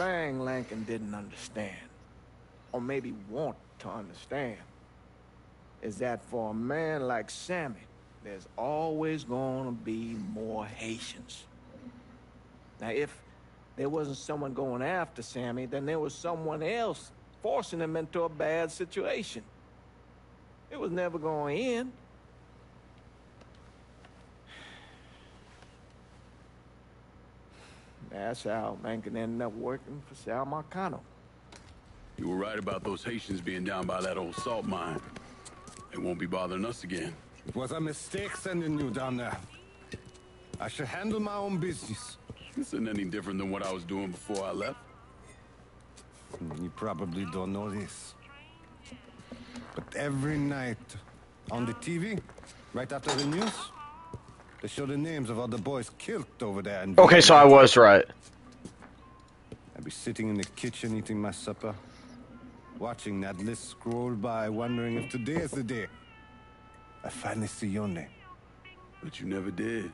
Thing Lincoln didn't understand, or maybe want to understand, is that for a man like Sammy, there's always gonna be more Haitians. Now, if there wasn't someone going after Sammy, then there was someone else forcing him into a bad situation. It was never going to end. That's how Lincoln ended up working for Sal Marcano. You were right about those Haitians being down by that old salt mine. They won't be bothering us again. It was a mistake sending you down there. I should handle my own business. This isn't any different than what I was doing before I left. You probably don't know this. But every night on the TV, right after the news, they show the names of all the boys killed over there. in Okay, so I was right. I'd be sitting in the kitchen eating my supper, watching that list scroll by, wondering if today is the day. I finally see your name. But you never did.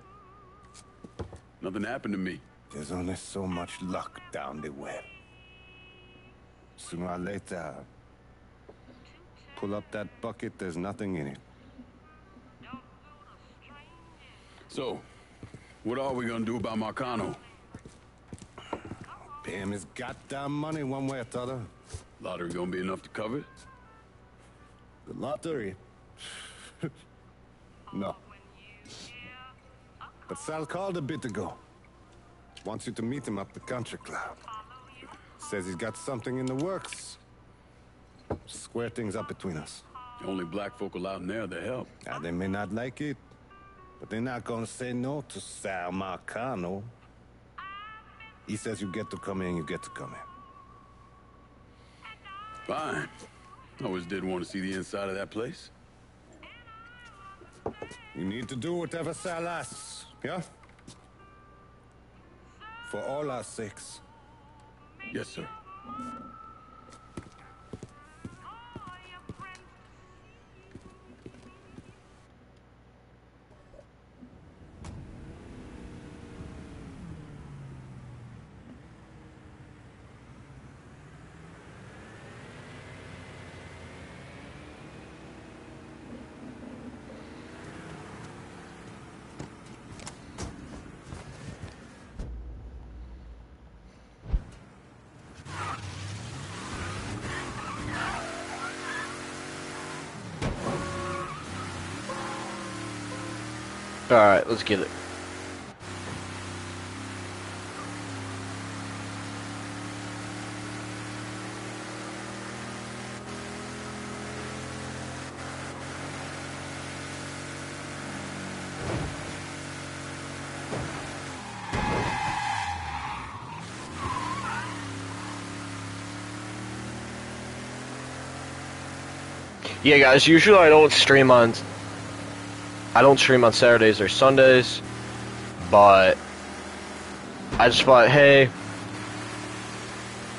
Nothing happened to me. There's only so much luck down the well. Sooner or later, pull up that bucket, there's nothing in it. So, what are we gonna do about Marcano? Pay him his goddamn money one way or the other. Lottery gonna be enough to cover it? The lottery? no. But Sal called a bit ago. Wants you to meet him up the country club. Says he's got something in the works. Square things up between us. The only black folk allowed in there to help. Now, they may not like it, but they're not gonna say no to Sal Marcano. He says you get to come in, you get to come in. Fine. Always did want to see the inside of that place. You need to do whatever Sal asks, yeah? For all our sakes. Yes, sir. Alright, let's get it. Yeah, guys, usually I don't stream on I don't stream on Saturdays or Sundays, but I just thought, hey,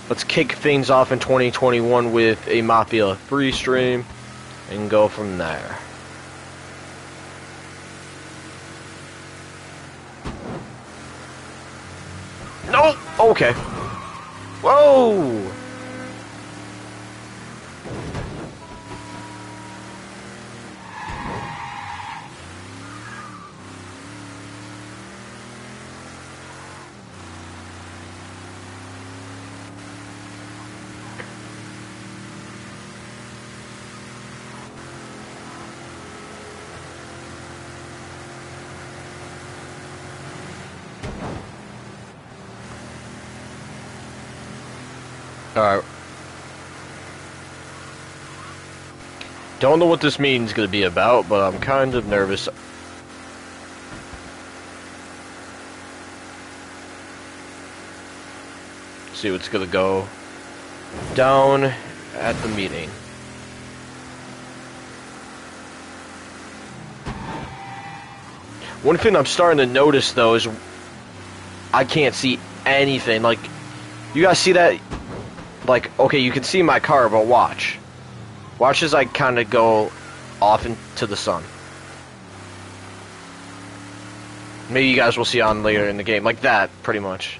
let's kick things off in 2021 with a Mafia 3 stream and go from there. No! Okay. Whoa! Alright. I don't know what this means gonna be about, but I'm kind of nervous. See what's gonna go down at the meeting. One thing I'm starting to notice though is I can't see anything. Like, you guys see that? Like, okay, you can see my car, but watch. Watch as I kind of go off into the sun. Maybe you guys will see on later in the game. Like that, pretty much.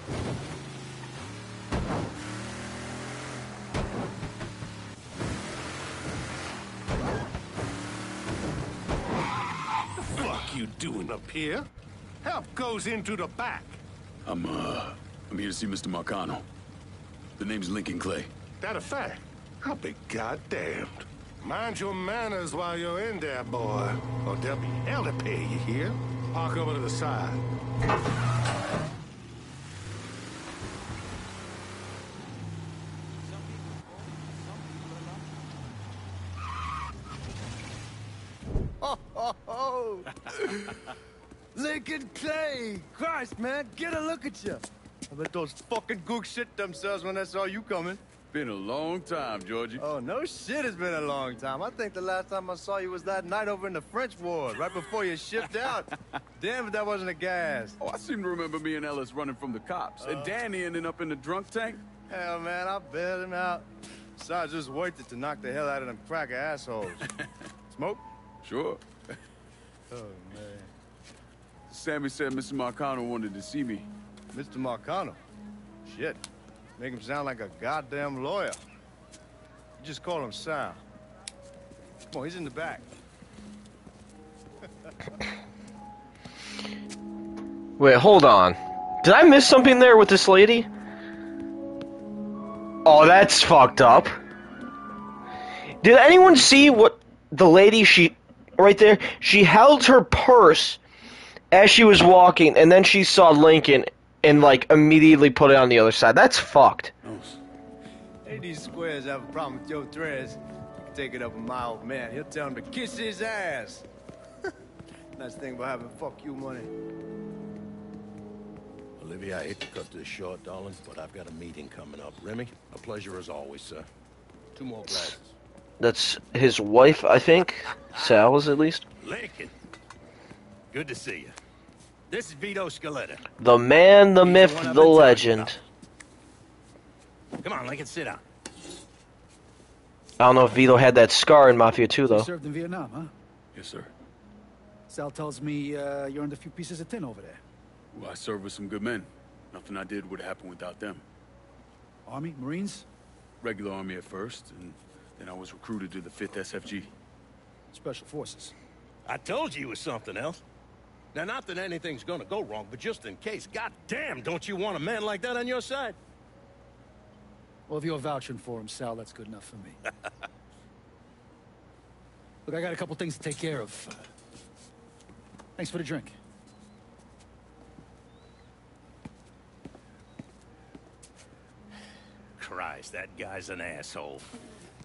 The fuck you doing up here? Help goes into the back. I'm, uh, I'm here to see Mr. Marcano. The name's Lincoln Clay. That a fact? I'll be goddamned. Mind your manners while you're in there, boy. Or there'll be hell to pay, you hear? Park over to the side. Oh, oh, oh. Lincoln Clay! Christ, man, get a look at you. I bet those fucking gooks shit themselves when they saw you coming. Been a long time, Giorgi. Oh, no shit, it's been a long time. I think the last time I saw you was that night over in the French ward, right before you shipped out. Damn if that wasn't a gas. Oh, I seem to remember me and Ellis running from the cops. and uh. Danny ending up in the drunk tank. Hell, man, I bailed him out. Besides, just worth it to knock the hell out of them cracker assholes. Smoke? Sure. Oh, man. Sammy said Mr. Marcano wanted to see me. Mr. Marcano? Shit. Make him sound like a goddamn lawyer. You just call him Sal. Come on, he's in the back. Wait, hold on. Did I miss something there with this lady? Oh, that's fucked up. Did anyone see what the lady she right there? She held her purse as she was walking, and then she saw Lincoln and like immediately put it on the other side. That's fucked. Hey, these squares have a problem with Joe Trez. You can take it up with my old man. He'll tell him to kiss his ass. nice thing about having fuck you money. Olivia, I hate to cut this short, darling, but I've got a meeting coming up. Remy, a pleasure as always, sir. Two more glasses. That's his wife, I think. Sal's at least. Lincoln, good to see you. This is Vito Scaletta. The man, the myth, one I've the legend. Come on, Lincoln, sit down. I don't know if Vito had that scar in Mafia 2 You though. served in Vietnam, huh? Yes, sir. Sal tells me uh, you're under a few pieces of tin over there. Well, I served with some good men. Nothing I did would happen without them. Army, Marines, Regular army at first, and then I was recruited to the 5th SFG. Special Forces. I told you it was something else. Now, not that anything's gonna go wrong, but just in case, God damn, don't you want a man like that on your side? Well, if you're vouching for him, Sal, that's good enough for me. Look, I got a couple things to take care of. Thanks for the drink. Christ, that guy's an asshole.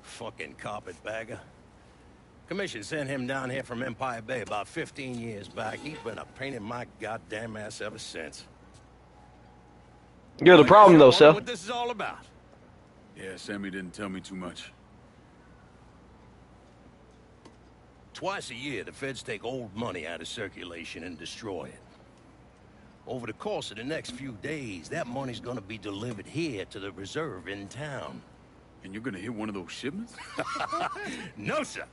Fucking carpetbagger. Commission sent him down here from Empire Bay about 15 years back. He's been a pain in my goddamn ass ever since. You're the problem though, Wonder Sal. What this is all about? Yeah, Sammy didn't tell me too much. Twice a year, the feds take old money out of circulation and destroy it. Over the course of the next few days, that money's gonna be delivered here to the reserve in town. And you're gonna hit one of those shipments? no, sir.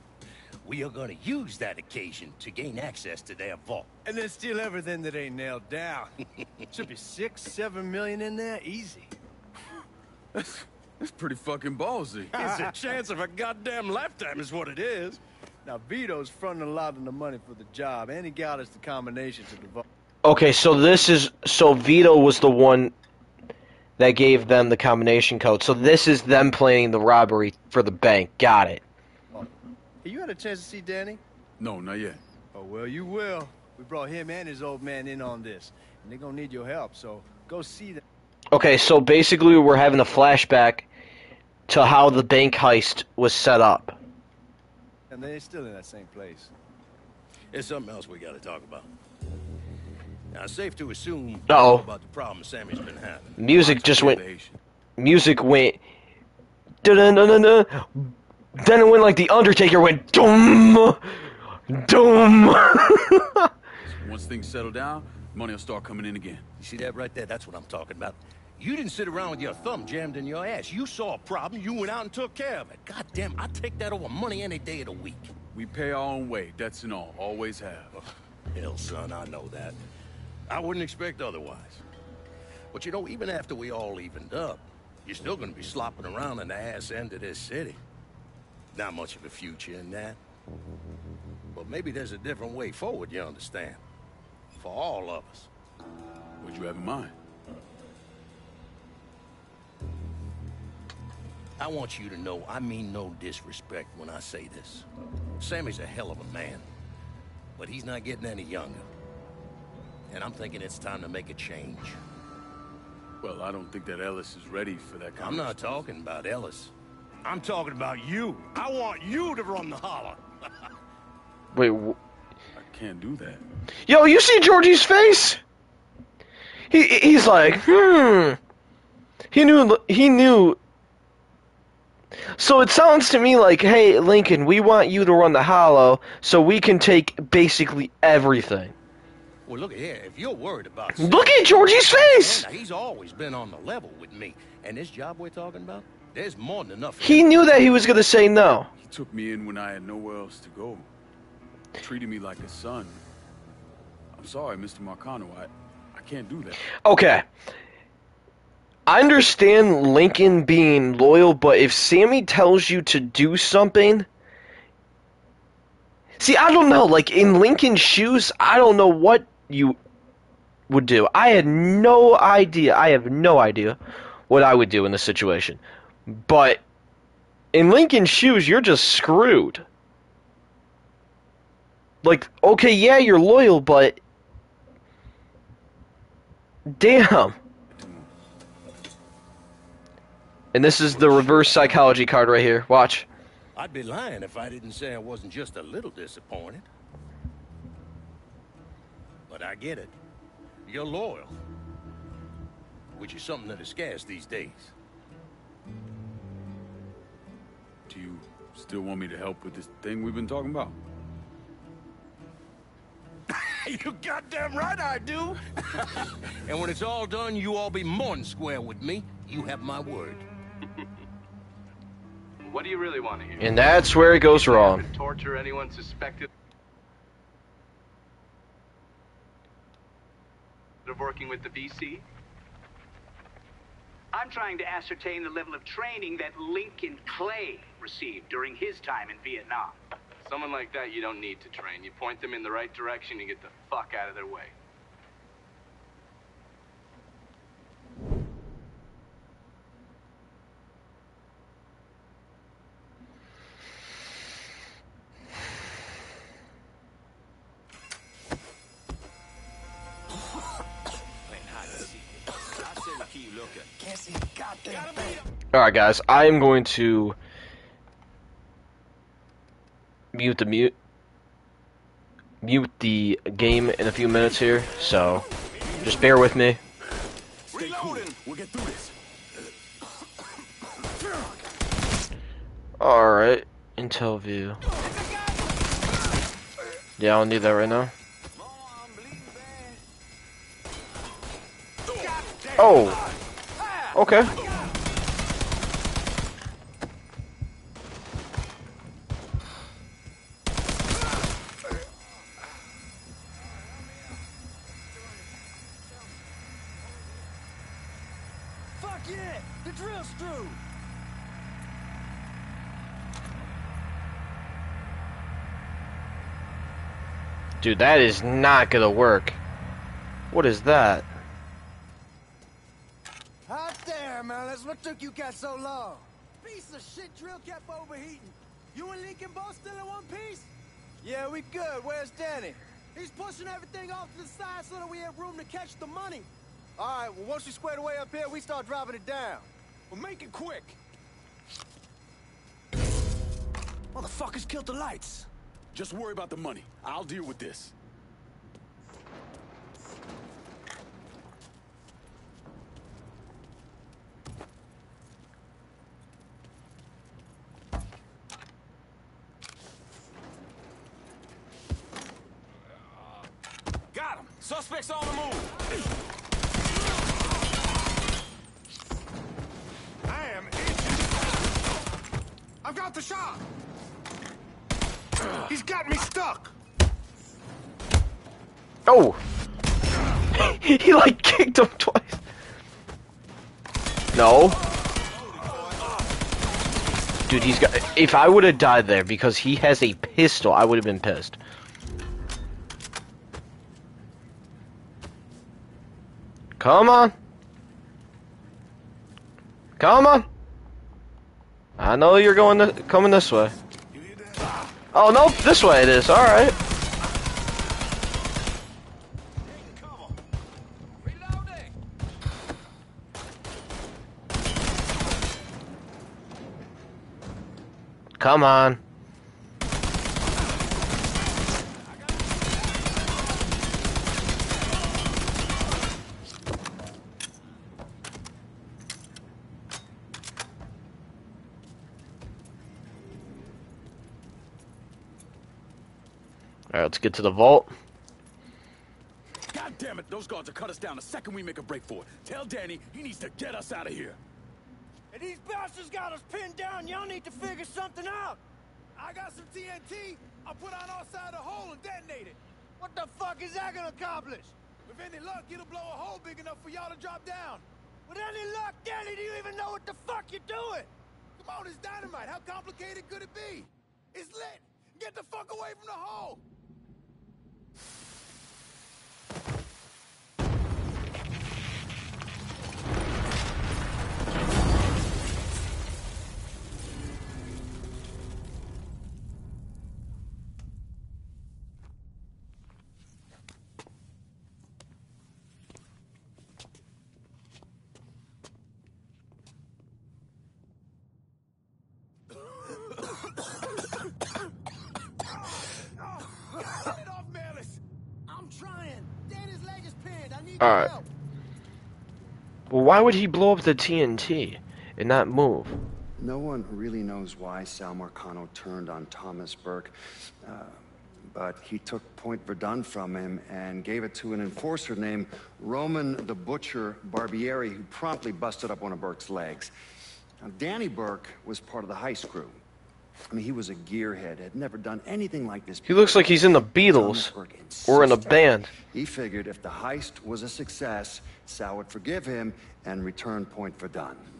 We are gonna use that occasion to gain access to their vault. And then steal everything that ain't nailed down. Should be six, seven million in there, easy. That's, that's pretty fucking ballsy. It's a chance of a goddamn lifetime is what it is. Now, Vito's fronting a lot of the money for the job, and he got us the combination to the vault. Okay, so this is so Vito was the one that gave them the combination code. So this is them planning the robbery for the bank. Got it. Hey, you had a chance to see Danny? No, not yet. Oh, well, you will. We brought him and his old man in on this, and they're gonna need your help, so go see them. Okay, so basically we're having a flashback to how the bank heist was set up. And they're still in that same place. There's something else we gotta talk about. Now, it's safe to assume Uh-oh. about the problem Sammy's been having. Music just went. Music went. Then it went like the Undertaker went. Doom, doom. Once things settle down, money will start coming in again. You see that right there? That's what I'm talking about. You didn't sit around with your thumb jammed in your ass. You saw a problem, you went out and took care of it. God damn, I'd take that over money any day of the week. We pay our own way, debts and all. Always have. Hell, son, I know that. I wouldn't expect otherwise. But you know, even after we all evened up, you're still gonna be slopping around in the ass end of this city. Not much of a future in that. But maybe there's a different way forward, you understand? For all of us. What'd you have in mind? I want you to know I mean no disrespect when I say this. Sammy's a hell of a man, but he's not getting any younger. And I'm thinking it's time to make a change. Well, I don't think that Ellis is ready for that kind I'm not talking about Ellis. I'm talking about you. I want you to run the holler. Wait, I can't do that. yo, you see Giorgi's face? He he's like, hmm. He knew. He knew. So it sounds to me like, hey, Lincoln, we want you to run the Hollow, so we can take basically everything. Well, look here. If you're worried about Look at Giorgi's face! Man, he's always been on the level with me. And this job we're talking about, there's more than enough. He knew that he was gonna say no. He took me in when I had nowhere else to go. Treated me like a son. I'm sorry, Mr. Marcano. I, I can't do that. Okay. I understand Lincoln being loyal, but if Sammy tells you to do something. See, I don't know. Like, in Lincoln's shoes, I don't know what you would do. I had no idea. I have no idea what I would do in this situation. But in Lincoln's shoes, you're just screwed. Like, okay, yeah, you're loyal, but damn. And this is the reverse psychology card right here. Watch. I'd be lying if I didn't say I wasn't just a little disappointed. But I get it. You're loyal. Which is something that is scarce these days. Do you still want me to help with this thing we've been talking about? you goddamn right I do. and when it's all done, you all be more than square with me. You have my word. What do you really want to hear? And that's where it goes wrong. Torture anyone suspected of working with the VC? I'm trying to ascertain the level of training that Lincoln Clay received during his time in Vietnam. Someone like that you don't need to train. You point them in the right direction and get the fuck out of their way. Alright, guys, I'm going to mute the mute mute the game in a few minutes here, so just bear with me. Alright, Intel view. Yeah, I don't need that right now. Oh! Okay. Fuck yeah! The drill's through! Dude, that is not gonna work. What is that? What took you guys so long? Piece of shit drill kept overheating. You and Lincoln both still in one piece? Yeah, we good. Where's Danny? He's pushing everything off to the side so that we have room to catch the money. All right, well, once you square the way up here, we start driving it down. Well, make it quick. Motherfuckers killed the lights. Just worry about the money. I'll deal with this. Got him. Suspects on the move. I am injured. I've got the shot. He's got me stuck. Oh! He like kicked him twice. No. Dude, he's got. If I would have died there because he has a pistol, I would have been pissed. Come on. Come on. I know you're going to, coming this way. Oh no, this way it is. All right. Come on. Alright, let's get to the vault. God damn it, those guards will cut us down the second we make a break for it. Tell Danny he needs to get us out of here. These bastards got us pinned down. Y'all need to figure something out. I got some TNT. I'll put on our side of the hole and detonate it. What the fuck is that gonna accomplish? With any luck, it'll blow a hole big enough for y'all to drop down. With any luck, Danny, do you even know what the fuck you're doing? Come on, it's dynamite. How complicated could it be? It's lit. Get the fuck away from the hole. Alright. Well, why would he blow up the TNT and not move? No one really knows why Sal Marcano turned on Thomas Burke, uh, but he took Point Verdun from him and gave it to an enforcer named Roman the Butcher Barbieri, who promptly busted up one of Burke's legs. Now, Danny Burke was part of the heist crew. I mean, he was a gearhead, had never done anything like this. He looks like he's in the Beatles or in a band. He figured if the heist was a success, Sal would forgive him and return Point Verdun. Ah,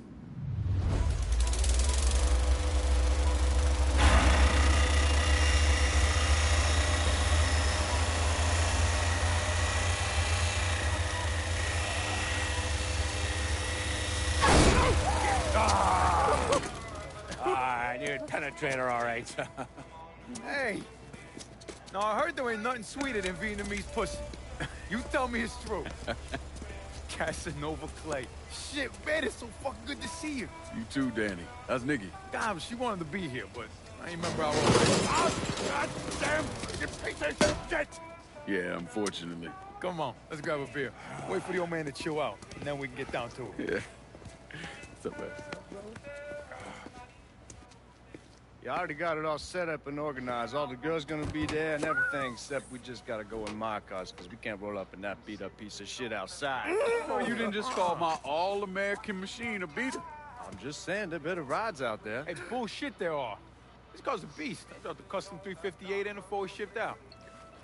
you're a penetrator, all right. Hey! Now, I heard there ain't nothing sweeter than Vietnamese pussy. You tell me it's true. Casanova Clay. Shit, man, it's so fucking good to see you. You too, Danny. How's Nikki? God, she wanted to be here, but I ain't remember how old. Oh, God damn! You piece of shit! Yeah, unfortunately. Come on, let's grab a beer. Wait for the old man to chill out, and then we can get down to it. Yeah. What's up, man? You already got it all set up and organized. All the girls gonna be there and everything, except we just gotta go in my cars, because we can't roll up in that beat-up piece of shit outside. Oh, you didn't just call my all-American machine a beater. I'm just saying, there better rides out there. Hey, bullshit there are. This car's a beast. I thought the custom 358 and the 4 shipped out.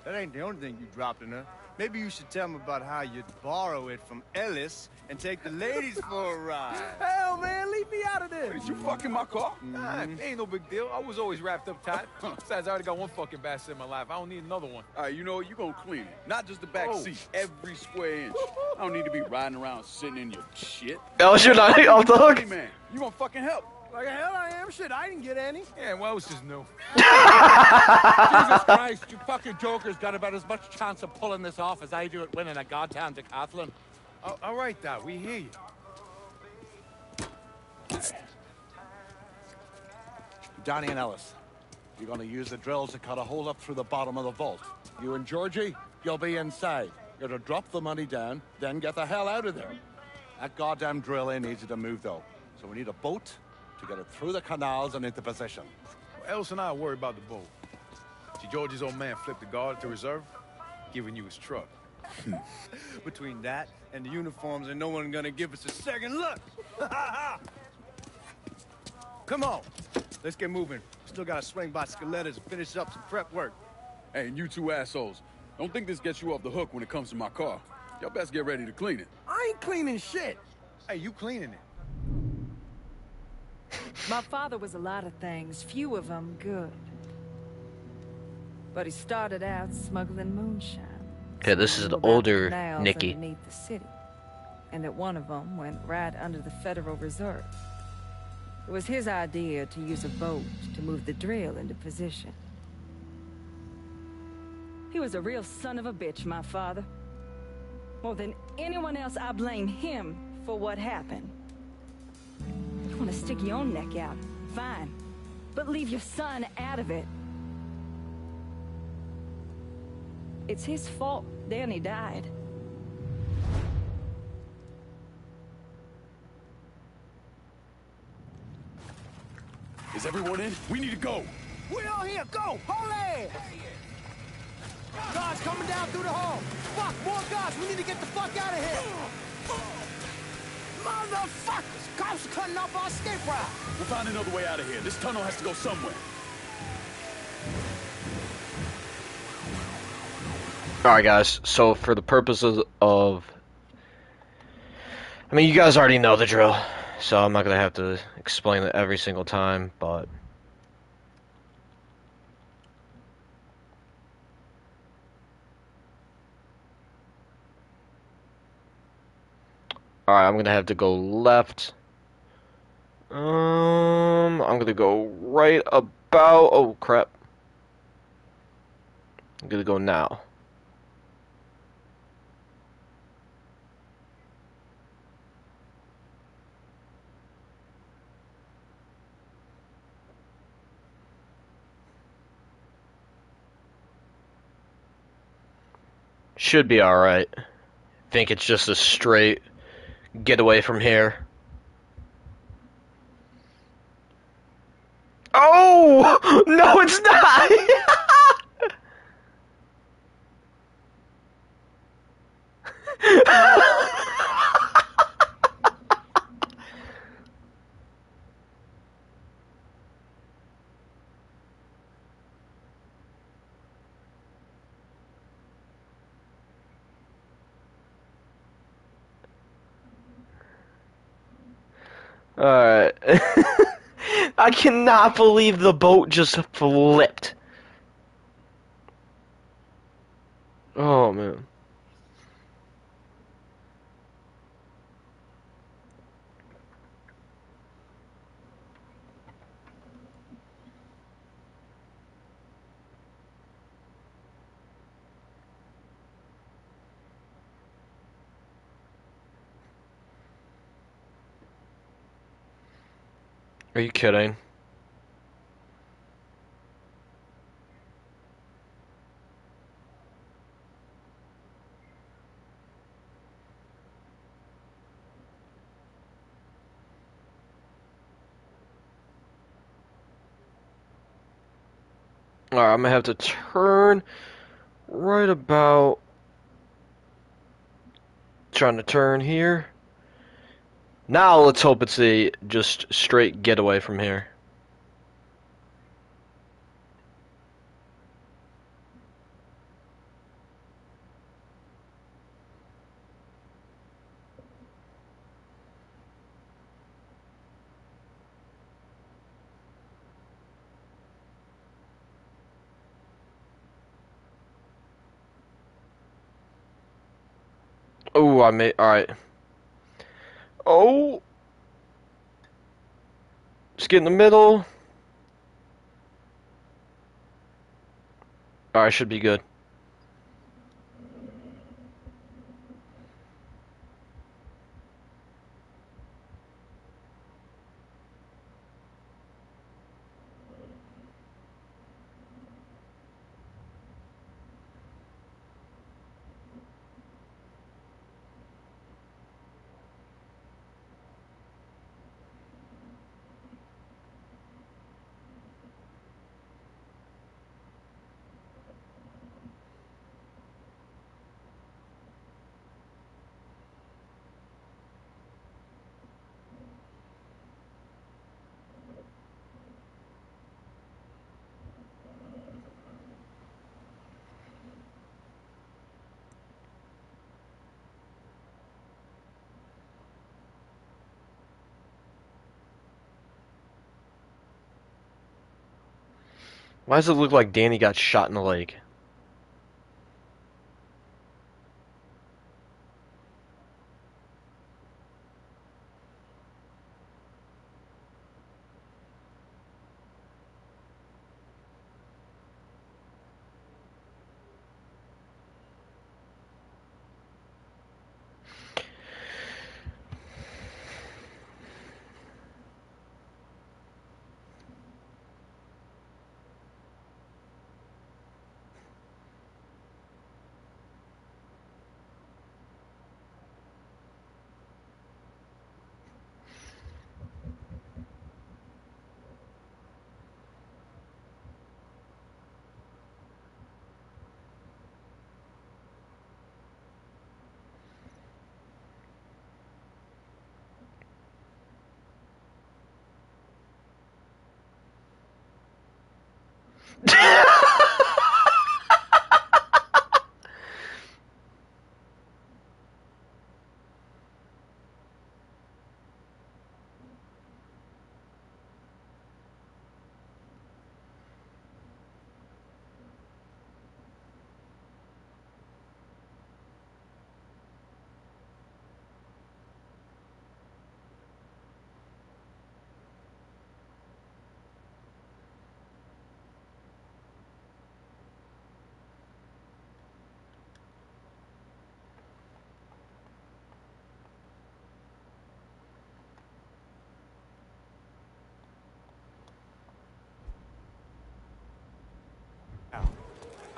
That ain't the only thing you dropped in her. Maybe you should tell me about how you'd borrow it from Ellis and take the ladies for a ride. Hell, man, leave me out of this. Did you fucking my car? Nah, ain't no big deal. I was always wrapped up tight. Besides, I already got one fucking bastard in my life. I don't need another one. All right, you know what? You gonna clean it. Not just the back Oh. seat. Every square inch. I don't need to be riding around sitting in your shit. Else you're not off the hook. Hey, man, you gonna fucking help. Like hell I am. Shit, I didn't get any. Yeah, well, it's just new. Jesus Christ, you fucking jokers got about as much chance of pulling this off as I do at winning a goddamn decathlon. all- all right, Doc, we hear you. Donnie and Ellis, you're gonna use the drills to cut a hole up through the bottom of the vault. You and Giorgi, you'll be inside. You're to drop the money down, then get the hell out of there. That goddamn drill ain't easy to move, though. So we need a boat to get it through the canals and into position. Ellis and I worry about the boat. See, George's old man flipped the guard at the reserve, giving you his truck. Between that and the uniforms, and no one gonna give us a second look. Come on, let's get moving. Still gotta swing by Scaletta's and finish up some prep work. Hey, and you two assholes. Don't think this gets you off the hook when it comes to my car. Y'all best get ready to clean it. I ain't cleaning shit. Hey, you cleaning it. My father was a lot of things, few of them good. But he started out smuggling moonshine. Okay, this is an the older Nikki. The city. And that one of them went right under the Federal Reserve. It was his idea to use a boat to move the drill into position. He was a real son of a bitch, my father. More than anyone else, I blame him for what happened. You want to stick your own neck out? Fine. But leave your son out of it. It's his fault Danny died. Is everyone in? We need to go. We're all here, go! Hold Guards coming down through the hall! Fuck, more guards! We need to get the fuck out of here! Motherfuckers! Cops are cutting off our escape route! We'll find another way out of here. This tunnel has to go somewhere. Alright, guys, so for the purposes of. I mean, you guys already know the drill, so I'm not gonna have to explain it every single time, but. Alright, I'm gonna have to go left. Um, I'm gonna go right about. Oh, crap. I'm gonna go now. Should be alright. think it's just a straight get away from here. Oh no, it's not. Alright. I cannot believe the boat just flipped. Oh man. Are you kidding? Alright, I'm gonna have to turn right about trying to turn here. Now let's hope it's a just straight getaway from here. Oh, I made. Alright. Oh! Just get in the middle. Alright, should be good. Why does it look like Danny got shot in the leg?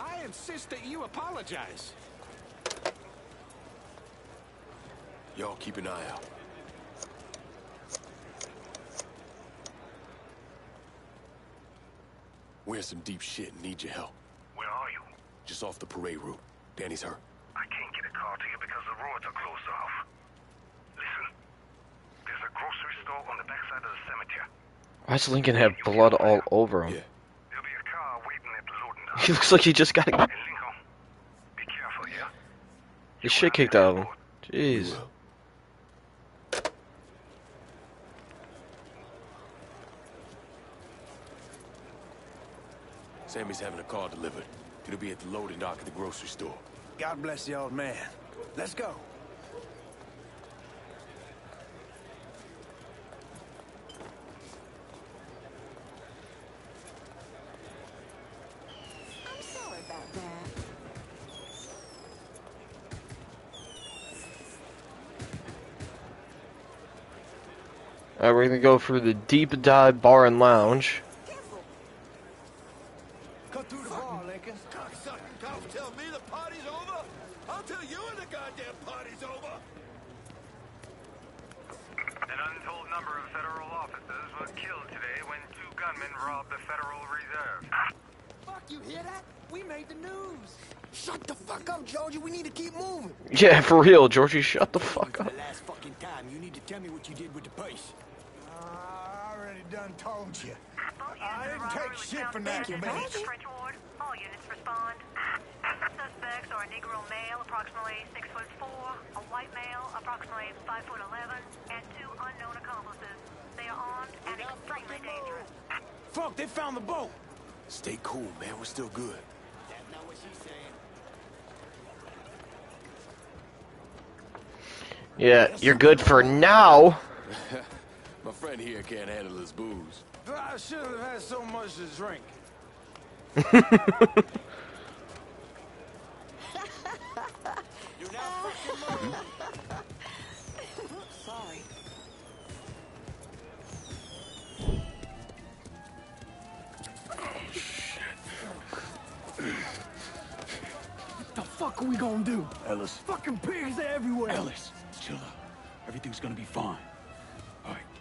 I insist that you apologize. Y'all keep an eye out. We're in some deep shit and need your help. Where are you? Just off the parade route. Danny's hurt. I can't get a car to you because the roads are closed off. Listen, there's a grocery store on the backside of the cemetery. Why does Lincoln have blood all over him? There'll be a car waiting at the loading dock. He looks like he just got And Lincoln, be careful, yeah? his shit kicked out of him. Jeez. Sammy's having a car delivered. It'll be at the loading dock at the grocery store. God bless the old man. Let's go. The Federal Reserve. Fuck, you hear that? We made the news. Shut the fuck up, Giorgi. We need to keep moving. Yeah, for real, Giorgi, shut the fuck up. The last fucking time, you need to tell me what you did with the purse. I done told you. I didn't take shit from that bitch. French Ward, all units respond. Suspects are a Negro male, approximately six foot four, a white male, approximately five foot eleven, and two unknown accomplices. They are armed and extremely dangerous. Fuck, they found the boat. Stay cool, man. We're still good. That's not what she's saying. Yeah, you're good for now. My friend here can't handle his booze. I should have had so much to drink.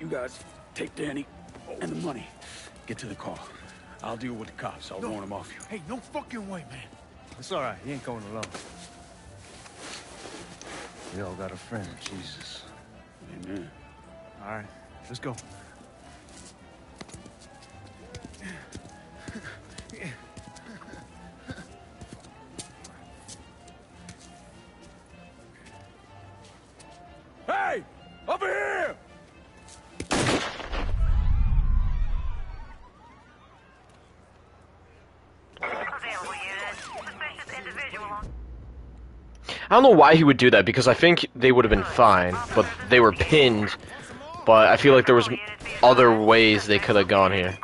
you guys take Danny and the money. Get to the car. I'll deal with the cops. I'll warn them off you. Hey, no fucking way, man. It's all right. He ain't going alone. We all got a friend, Jesus. Amen. All right, let's go. Don't know why he would do that because I think they would have been fine, but they were pinned. But I feel like there was other ways they could have gone here.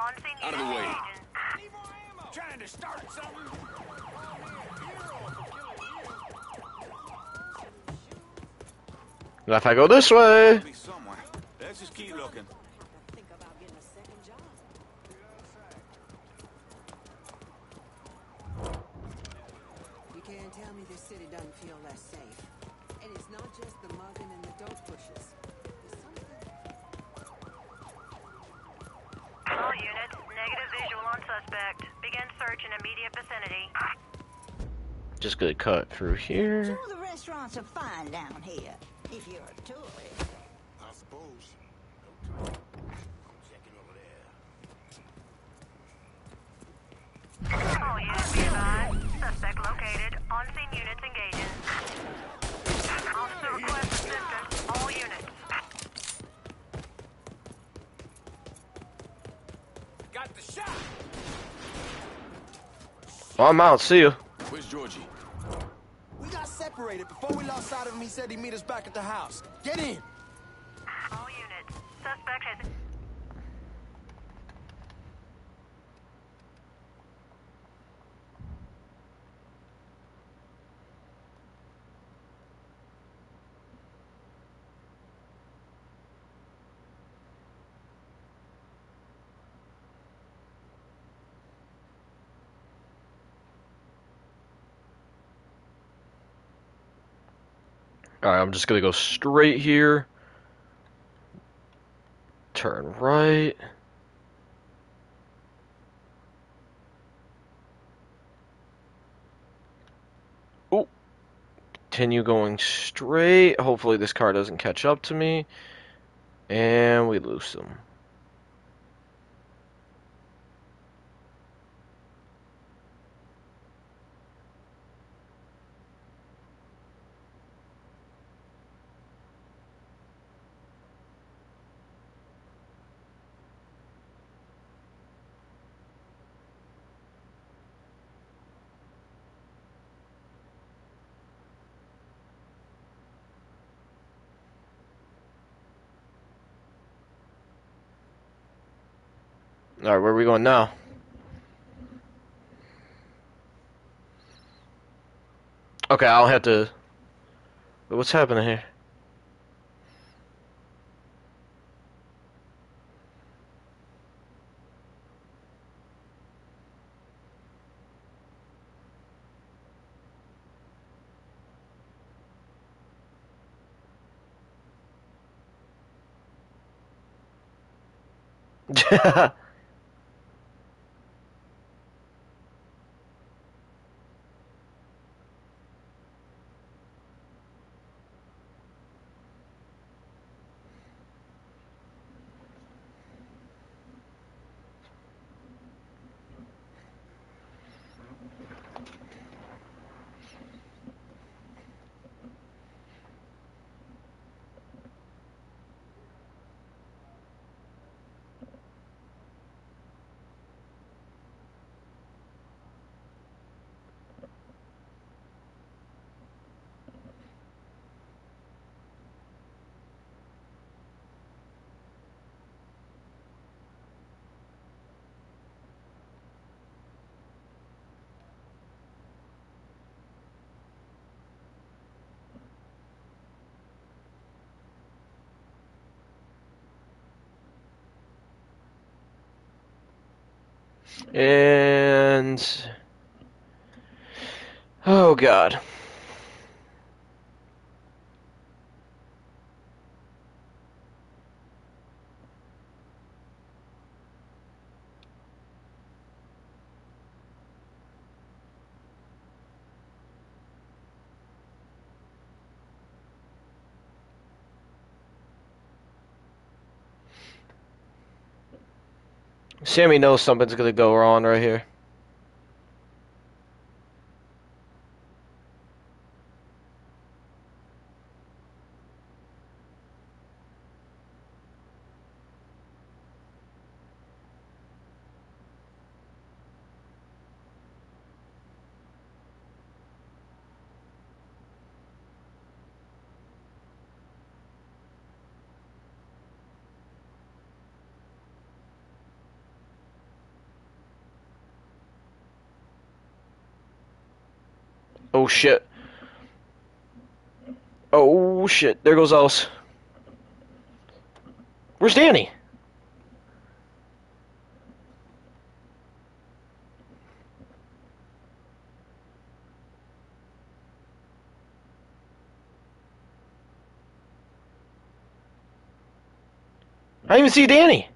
Out of the way. Trying to start something. Now if I go this way, in immediate vicinity. just gonna cut through here. Some of the restaurants are fine down here, if you're a tourist. I suppose. Oh, all units be advised. Suspect located. On scene units engaging. Officer request assistance. All units. Got the shot. Well, I'm out. See you. Where's Giorgi? We got separated. Before we lost sight of him, he said he'd meet us back at the house. Get in. All units. Suspect has. Alright, I'm just gonna go straight here. Turn right. Oh. Continue going straight. Hopefully this car doesn't catch up to me. And we lose them. Alright, where are we going now? Okay, I'll have to... What's happening here? And oh god. Sammy knows something's gonna go wrong right here. Oh shit. Oh shit. There goes Ellis. Where's Danny? I didn't even see Danny.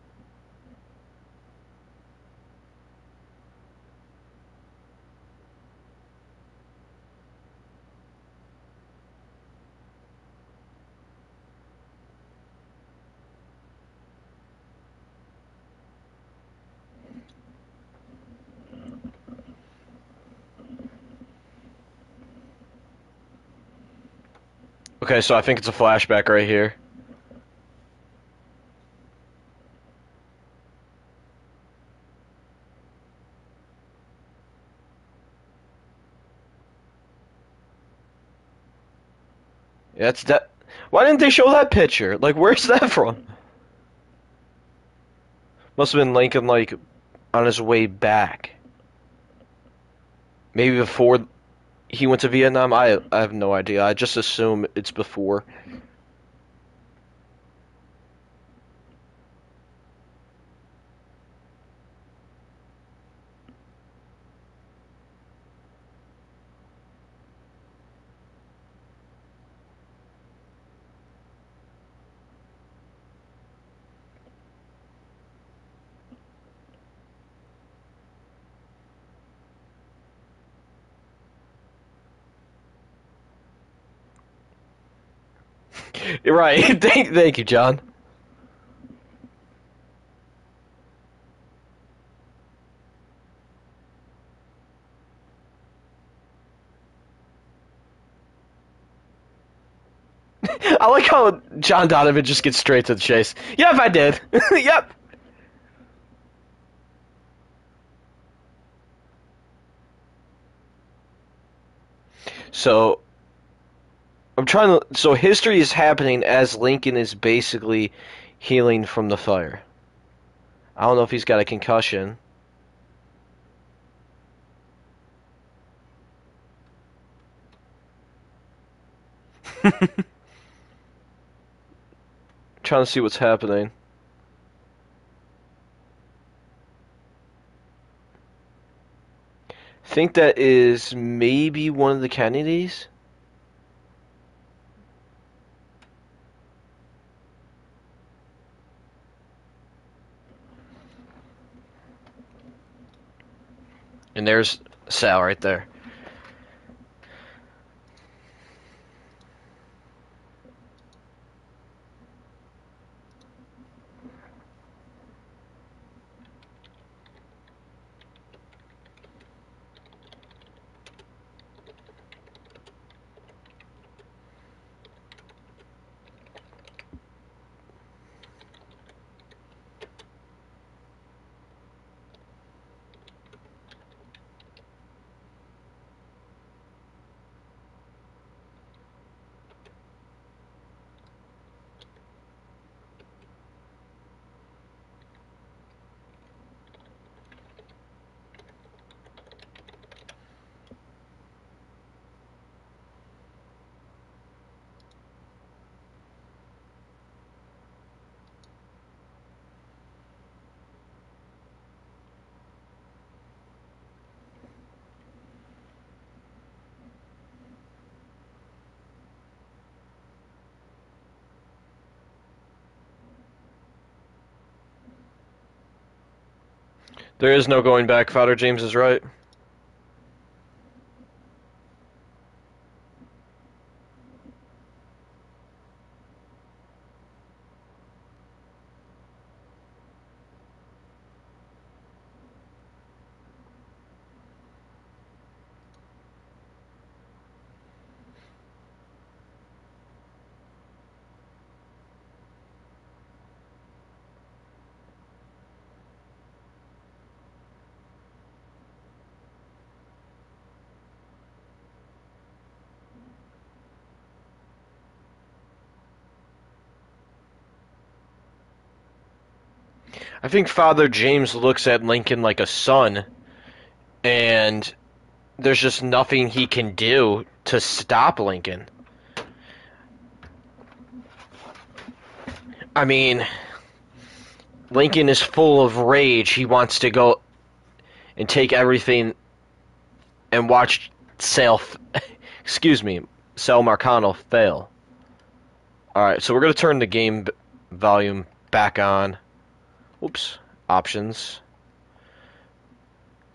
Okay, so I think it's a flashback right here. That's that. Why didn't they show that picture? Like, where's that from? Must have been Lincoln, like, on his way back. Maybe before he went to Vietnam. I I have no idea. I just assume it's before. Right. thank, thank you, John. I like how John Donovan just gets straight to the chase. Yep, I did. yep. So I'm trying to. So history is happening as Lincoln is basically healing from the fire. I don't know if he's got a concussion. trying to see what's happening. Think that is maybe one of the Kennedys? And there's Sal right there. There is no going back. Father James is right. I think Father James looks at Lincoln like a son, and there's just nothing he can do to stop Lincoln. I mean, Lincoln is full of rage. He wants to go and take everything and watch Sal, excuse me, Sal Marcano fail. Alright, so we're going to turn the game volume back on. Oops, options.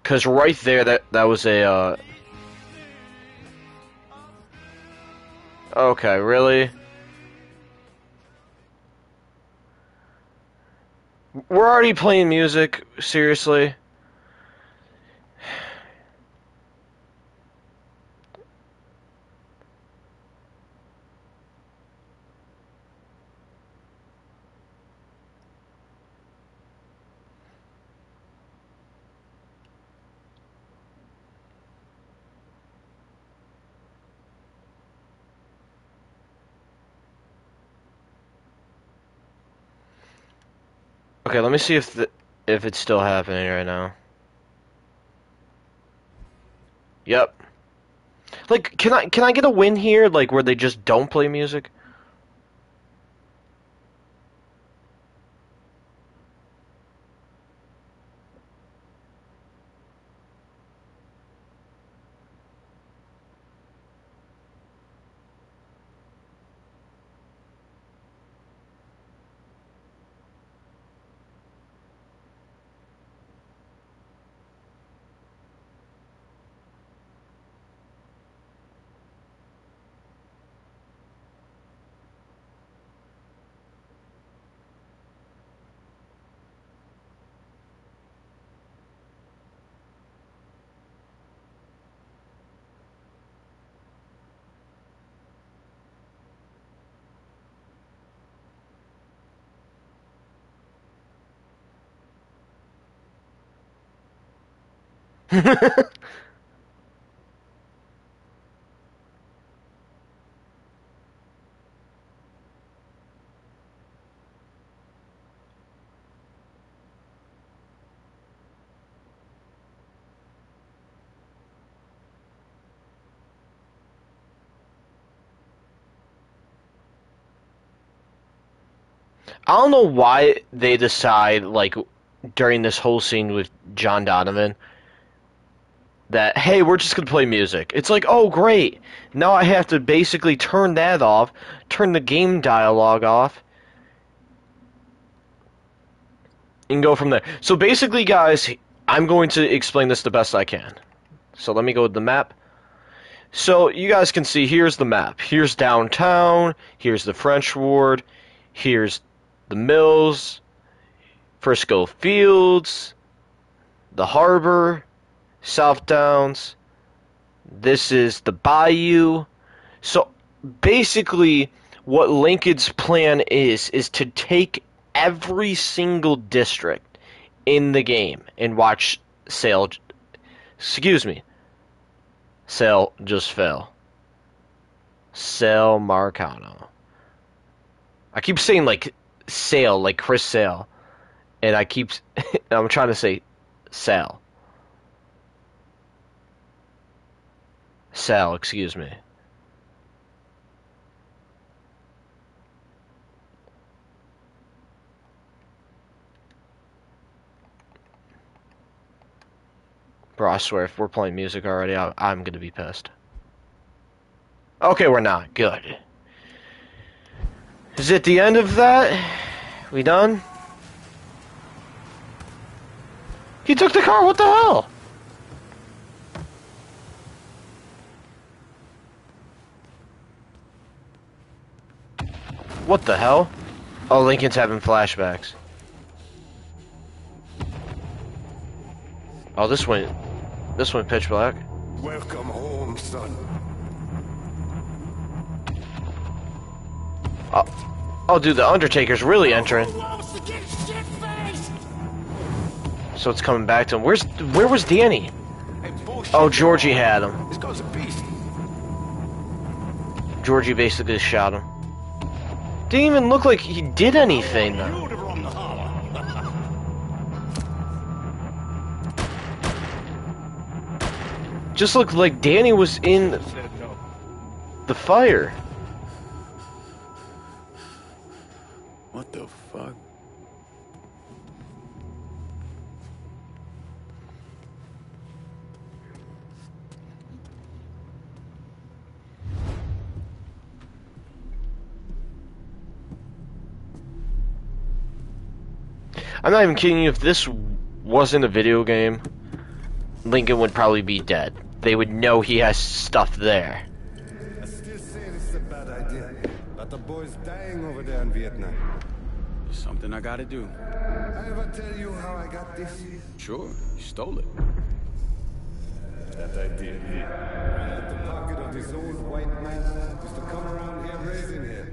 Cause right there, that that was a. Uh... Okay, really? We're already playing music. Seriously. Okay, let me see if the, if it's still happening right now. Yep. Like, can I can I get a win here? Like where they just don't play music? I don't know why they decide like during this whole scene with John Donovan that hey, we're just gonna play music. It's like, oh great. Now I have to basically turn that off, turn the game dialogue off, and go from there. So basically, guys, I'm going to explain this the best I can. So let me go with the map. So you guys can see here's the map. Here's downtown, here's the French ward, here's the mills, Frisco Fields, the harbor, South Downs. This is the bayou. So basically, what Lincoln's plan is, is to take every single district in the game and watch Sale. Excuse me. Sale just fell. Sale Marcano. I keep saying like Sale, like Chris Sale, and I keep I'm trying to say Sal. Sal, excuse me. Bro, I swear, if we're playing music already, I, I'm gonna be pissed. Okay, we're not. Good. Is it the end of that? We done? He took the car, what the hell? What the hell? Oh, Lincoln's having flashbacks. Oh, this went... This went pitch black. Welcome home, son. Oh, oh dude, the Undertaker's really entering. So it's coming back to him. Where's... Where was Danny? Oh, Giorgi had him. This goes a beast. Giorgi basically shot him. Didn't even look like he did anything. Just looked like Danny was in the fire. I'm not even kidding you. If this wasn't a video game, Lincoln would probably be dead. They would know he has stuff there. I still say this is a bad idea. But the boy's dying over there in Vietnam. There's Something I gotta do. I ever tell you how I got this? Sure, you stole it. That I did. At the pocket of this old white man used to come around here raising hell.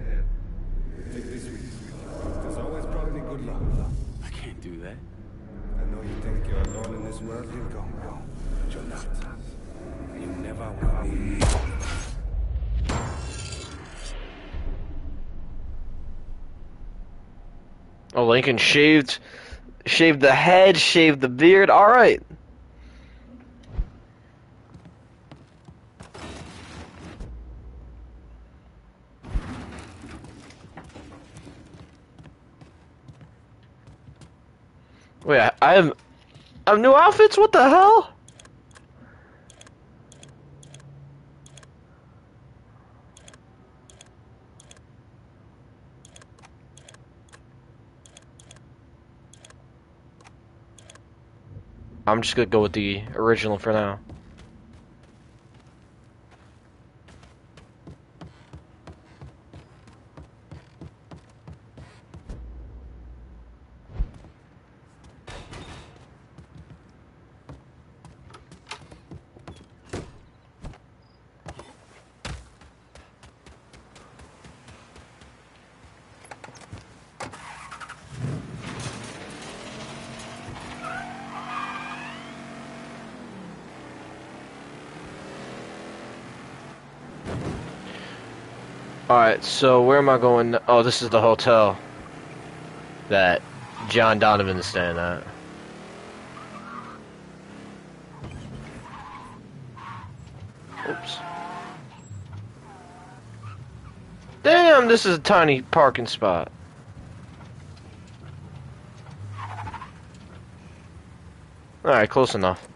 Take this with you. There's always brought me good luck. I can't do that. I know you think you're alone in this world, Lincoln. But you're not. You never will be. Oh, Lincoln shaved, shaved the head, shaved the beard. All right. Wait, I- I have, have new outfits. What the hell? I'm just gonna go with the original for now. Alright, so where am I going? Oh, this is the hotel that John Donovan is staying at. Oops. Damn, this is a tiny parking spot. Alright, close enough.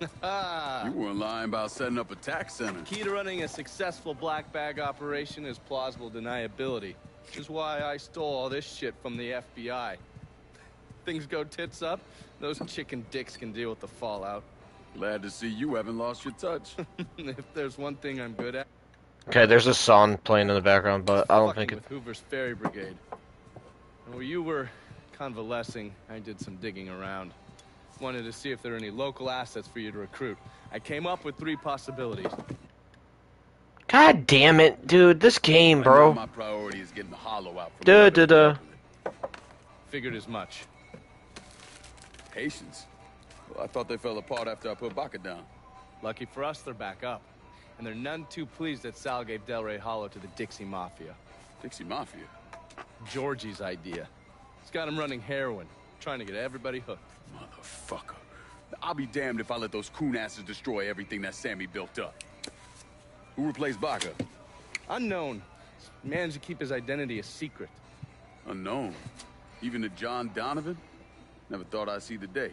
You weren't lying about setting up a tax center. The Key to running a successful black bag operation is plausible deniability. Which is why I stole all this shit from the FBI. Things go tits up, those chicken dicks can deal with the fallout. Glad to see you haven't lost your touch. if there's one thing I'm good at, Okay, there's a song playing in the background, but I don't think it. Hoover's Ferry Brigade. And while you were convalescing, I did some digging around. Wanted to see if there are any local assets for you to recruit. I came up with three possibilities. God damn it, dude! This game, bro. my priority is getting the hollow out from Duh, duh, duh. Figured as much. Patience? Well, I thought they fell apart after I put Baka down. Lucky for us, they're back up. And they're none too pleased that Sal gave Delray Hollow to the Dixie Mafia. Dixie Mafia? Giorgi's idea. He's got him running heroin, trying to get everybody hooked. Motherfucker. I'll be damned if I let those coon asses destroy everything that Sammy built up. Who replaced Baka? Unknown. Managed to keep his identity a secret. Unknown. Even to John Donovan? Never thought I'd see the day.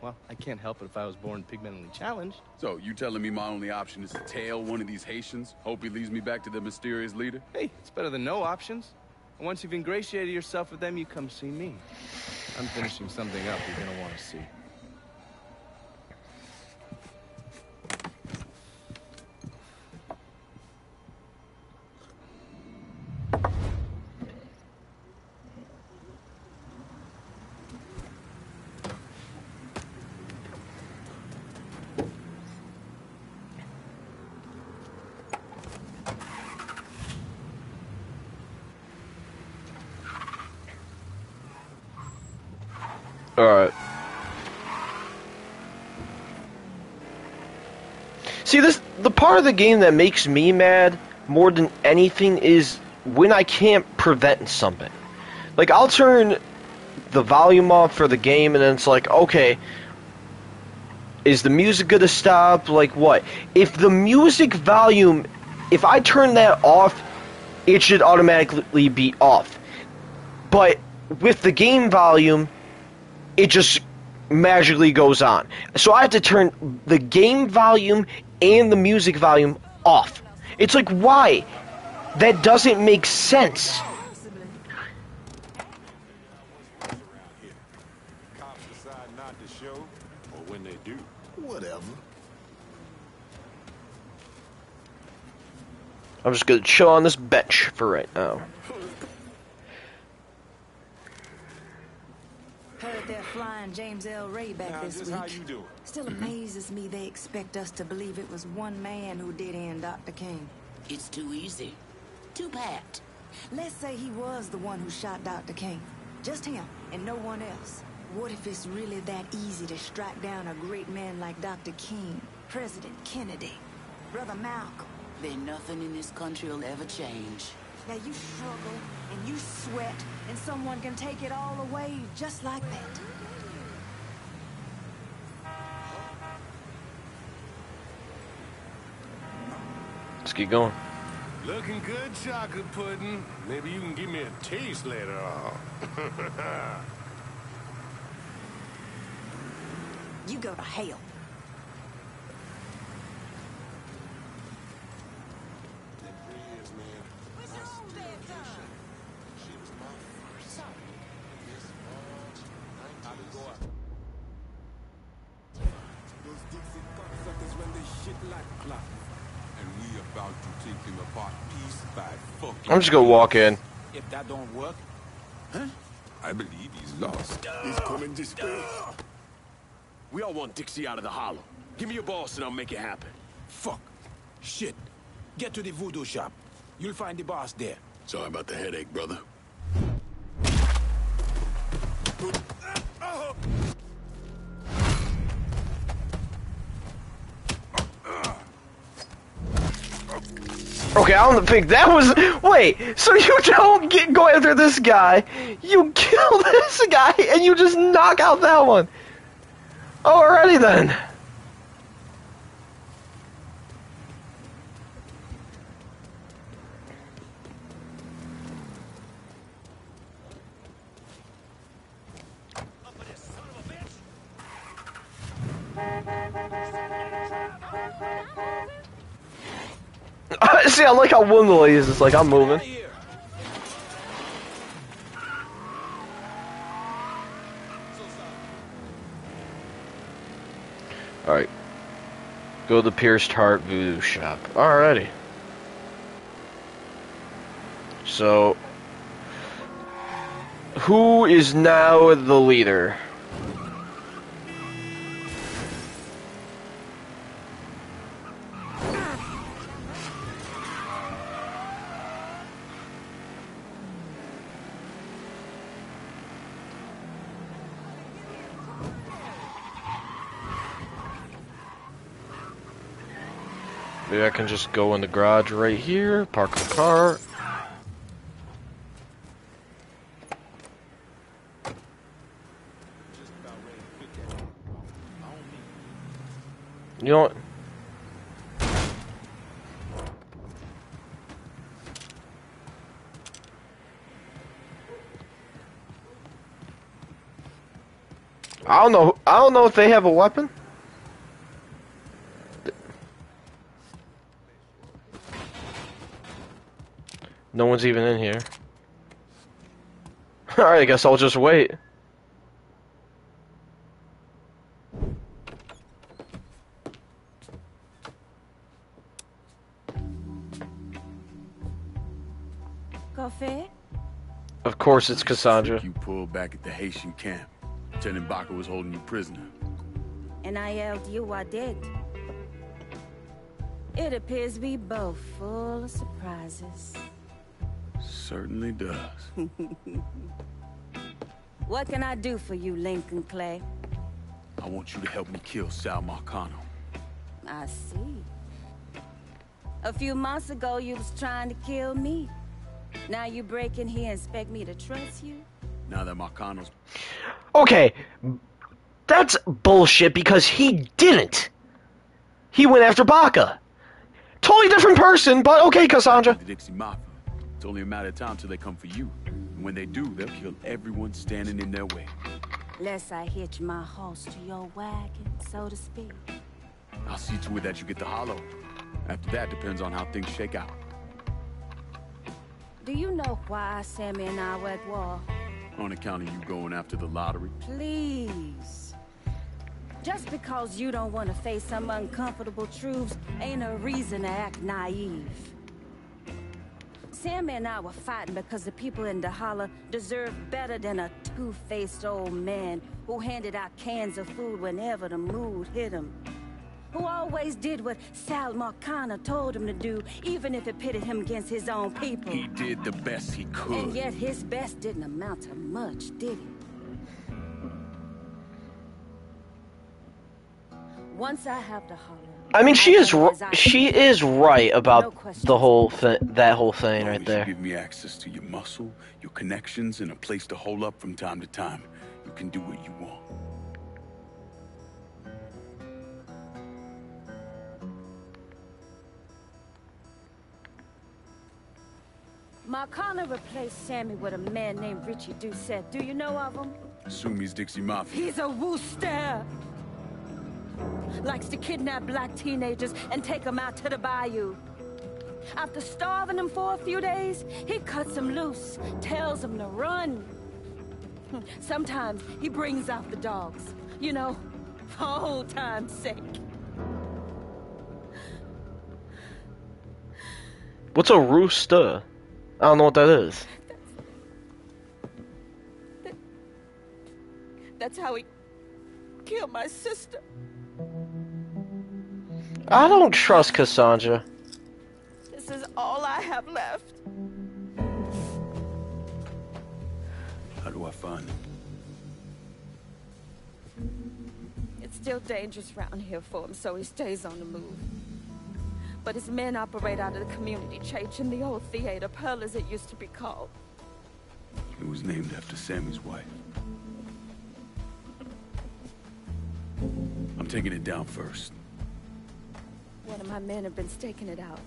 Well, I can't help it if I was born pigmentally challenged. So, you telling me my only option is to tail one of these Haitians? Hope he leads me back to the mysterious leader? Hey, it's better than no options. And once you've ingratiated yourself with them, you come see me. I'm finishing something up you're gonna want to see. Alright. See, this the part of the game that makes me mad more than anything is when I can't prevent something. Like, I'll turn the volume off for the game, and then it's like, okay, is the music gonna stop? Like, what? If the music volume, if I turn that off, it should automatically be off. But with the game volume, it just magically goes on. So I have to turn the game volume and the music volume off. It's like, why? That doesn't make sense. I'm just gonna chill on this bench for right now. Heard they're flying James Earl Ray back Now, this just week. how you doing? Still mm-hmm. amazes me they expect us to believe it was one man who did end Dr. King. It's too easy. Too pat. Let's say he was the one who shot Dr. King. Just him and no one else. What if it's really that easy to strike down a great man like Dr. King, President Kennedy, Brother Malcolm? Then nothing in this country will ever change. Now you struggle and you sweat and someone can take it all away just like that. Let's keep going. Looking good, chocolate pudding. Maybe you can give me a taste later on. You go to hell. I'm just gonna walk in. If that don't work, huh? I believe he's lost. He's coming this way. We all want Dixie out of the hollow. Give me your boss and I'll make it happen. Fuck. Shit. Get to the voodoo shop. You'll find the boss there. Sorry about the headache, brother. Oh. Okay, I don't think that was. Wait, so you don't get go after this guy, you kill this guy, and you just knock out that one. Alrighty then. See, I like how one of the ladies is like, I'm moving. Alright. Go to the Pierced Heart Voodoo Shop. Alrighty. So, who is now the leader? Maybe I can just go in the garage right here, park the car. You know what? I don't know. I don't know if they have a weapon. No one's even in here. Alright, I guess I'll just wait. Coffee? Of course it's Cassandra. You pulled back at the Haitian camp. Lieutenant Baka was holding you prisoner. And I yelled you I did. It appears we both full of surprises. Certainly does. what can I do for you, Lincoln Clay? I want you to help me kill Sal Marcano. I see. A few months ago, you was trying to kill me. Now you break in here and expect me to trust you? Now that Marcano's Okay, that's bullshit because he didn't. He went after Baka. Totally different person, but okay, Cassandra. the Dixie Mafia, it's only a matter of time till they come for you. And when they do, they'll kill everyone standing in their way. Lest I hitch my horse to your wagon, so to speak. I'll see to it that you get the hollow. After that depends on how things shake out. Do you know why Sammy and I were at war? On account of you going after the lottery. Please. Just because you don't want to face some uncomfortable truths ain't a reason to act naive. Sammy and I were fighting because the people in Dahala deserve better than a two-faced old man who handed out cans of food whenever the mood hit him. Who always did what Sal Marcano told him to do, even if it pitted him against his own people. He did the best he could. And yet his best didn't amount to much, did it? Once I have the hollow, I mean, she is she is right about the whole thing, that whole thing right You there. give me access to your muscle, your connections, and a place to hold up from time to time. You can do what you want. Marcano replaced Sammy with a man named Richie Doucette. Do you know of him? Assume he's Dixie Mafia. He's a wooster. Likes to kidnap black teenagers and take them out to the bayou. After starving them for a few days, he cuts them loose, tells them to run. Sometimes he brings out the dogs, you know, for old time's sake. What's a rooster? I don't know what that is. That's how he killed my sister. I don't trust Cassandra. This is all I have left. How do I find him? It's still dangerous around here for him, so he stays on the move. But his men operate out of the community church in the old theater, Pearl as it used to be called. It was named after Sammy's wife. I'm taking it down first. One of my men have been staking it out.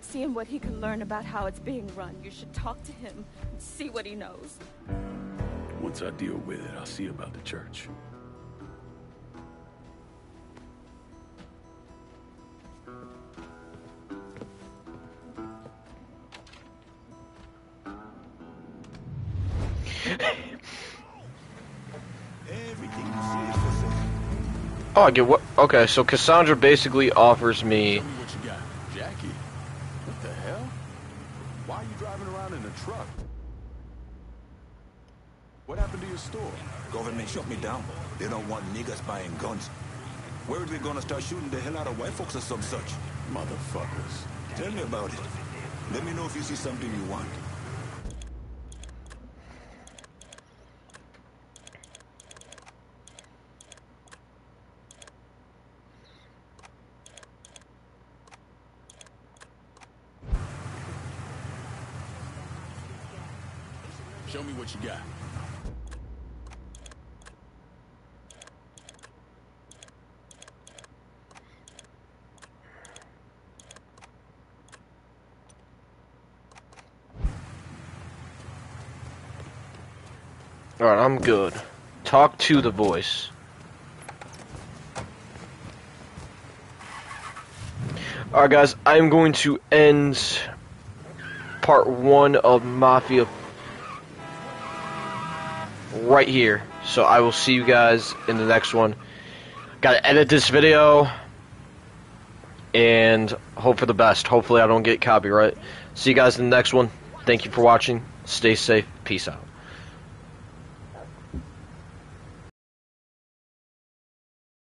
Seeing what he can learn about how it's being run. You should talk to him and see what he knows. Once I deal with it, I'll see about the church. Oh, I get what? Okay, so Cassandra basically offers me. What you got? Jackie? What the hell? Why are you driving around in a truck? What happened to your store? Government shut me down. They don't want niggas buying guns. Where are we gonna start shooting the hell out of white folks or some such? Motherfuckers. Tell me about it. Let me know if you see something you want. Show me what you got. Alright, I'm good. Talk to the voice. Alright, guys, I'm going to end part one of Mafia right here. So I will see you guys in the next one. Gotta edit this video and hope for the best. Hopefully, I don't get copyright. See you guys in the next one. Thank you for watching. Stay safe. Peace out.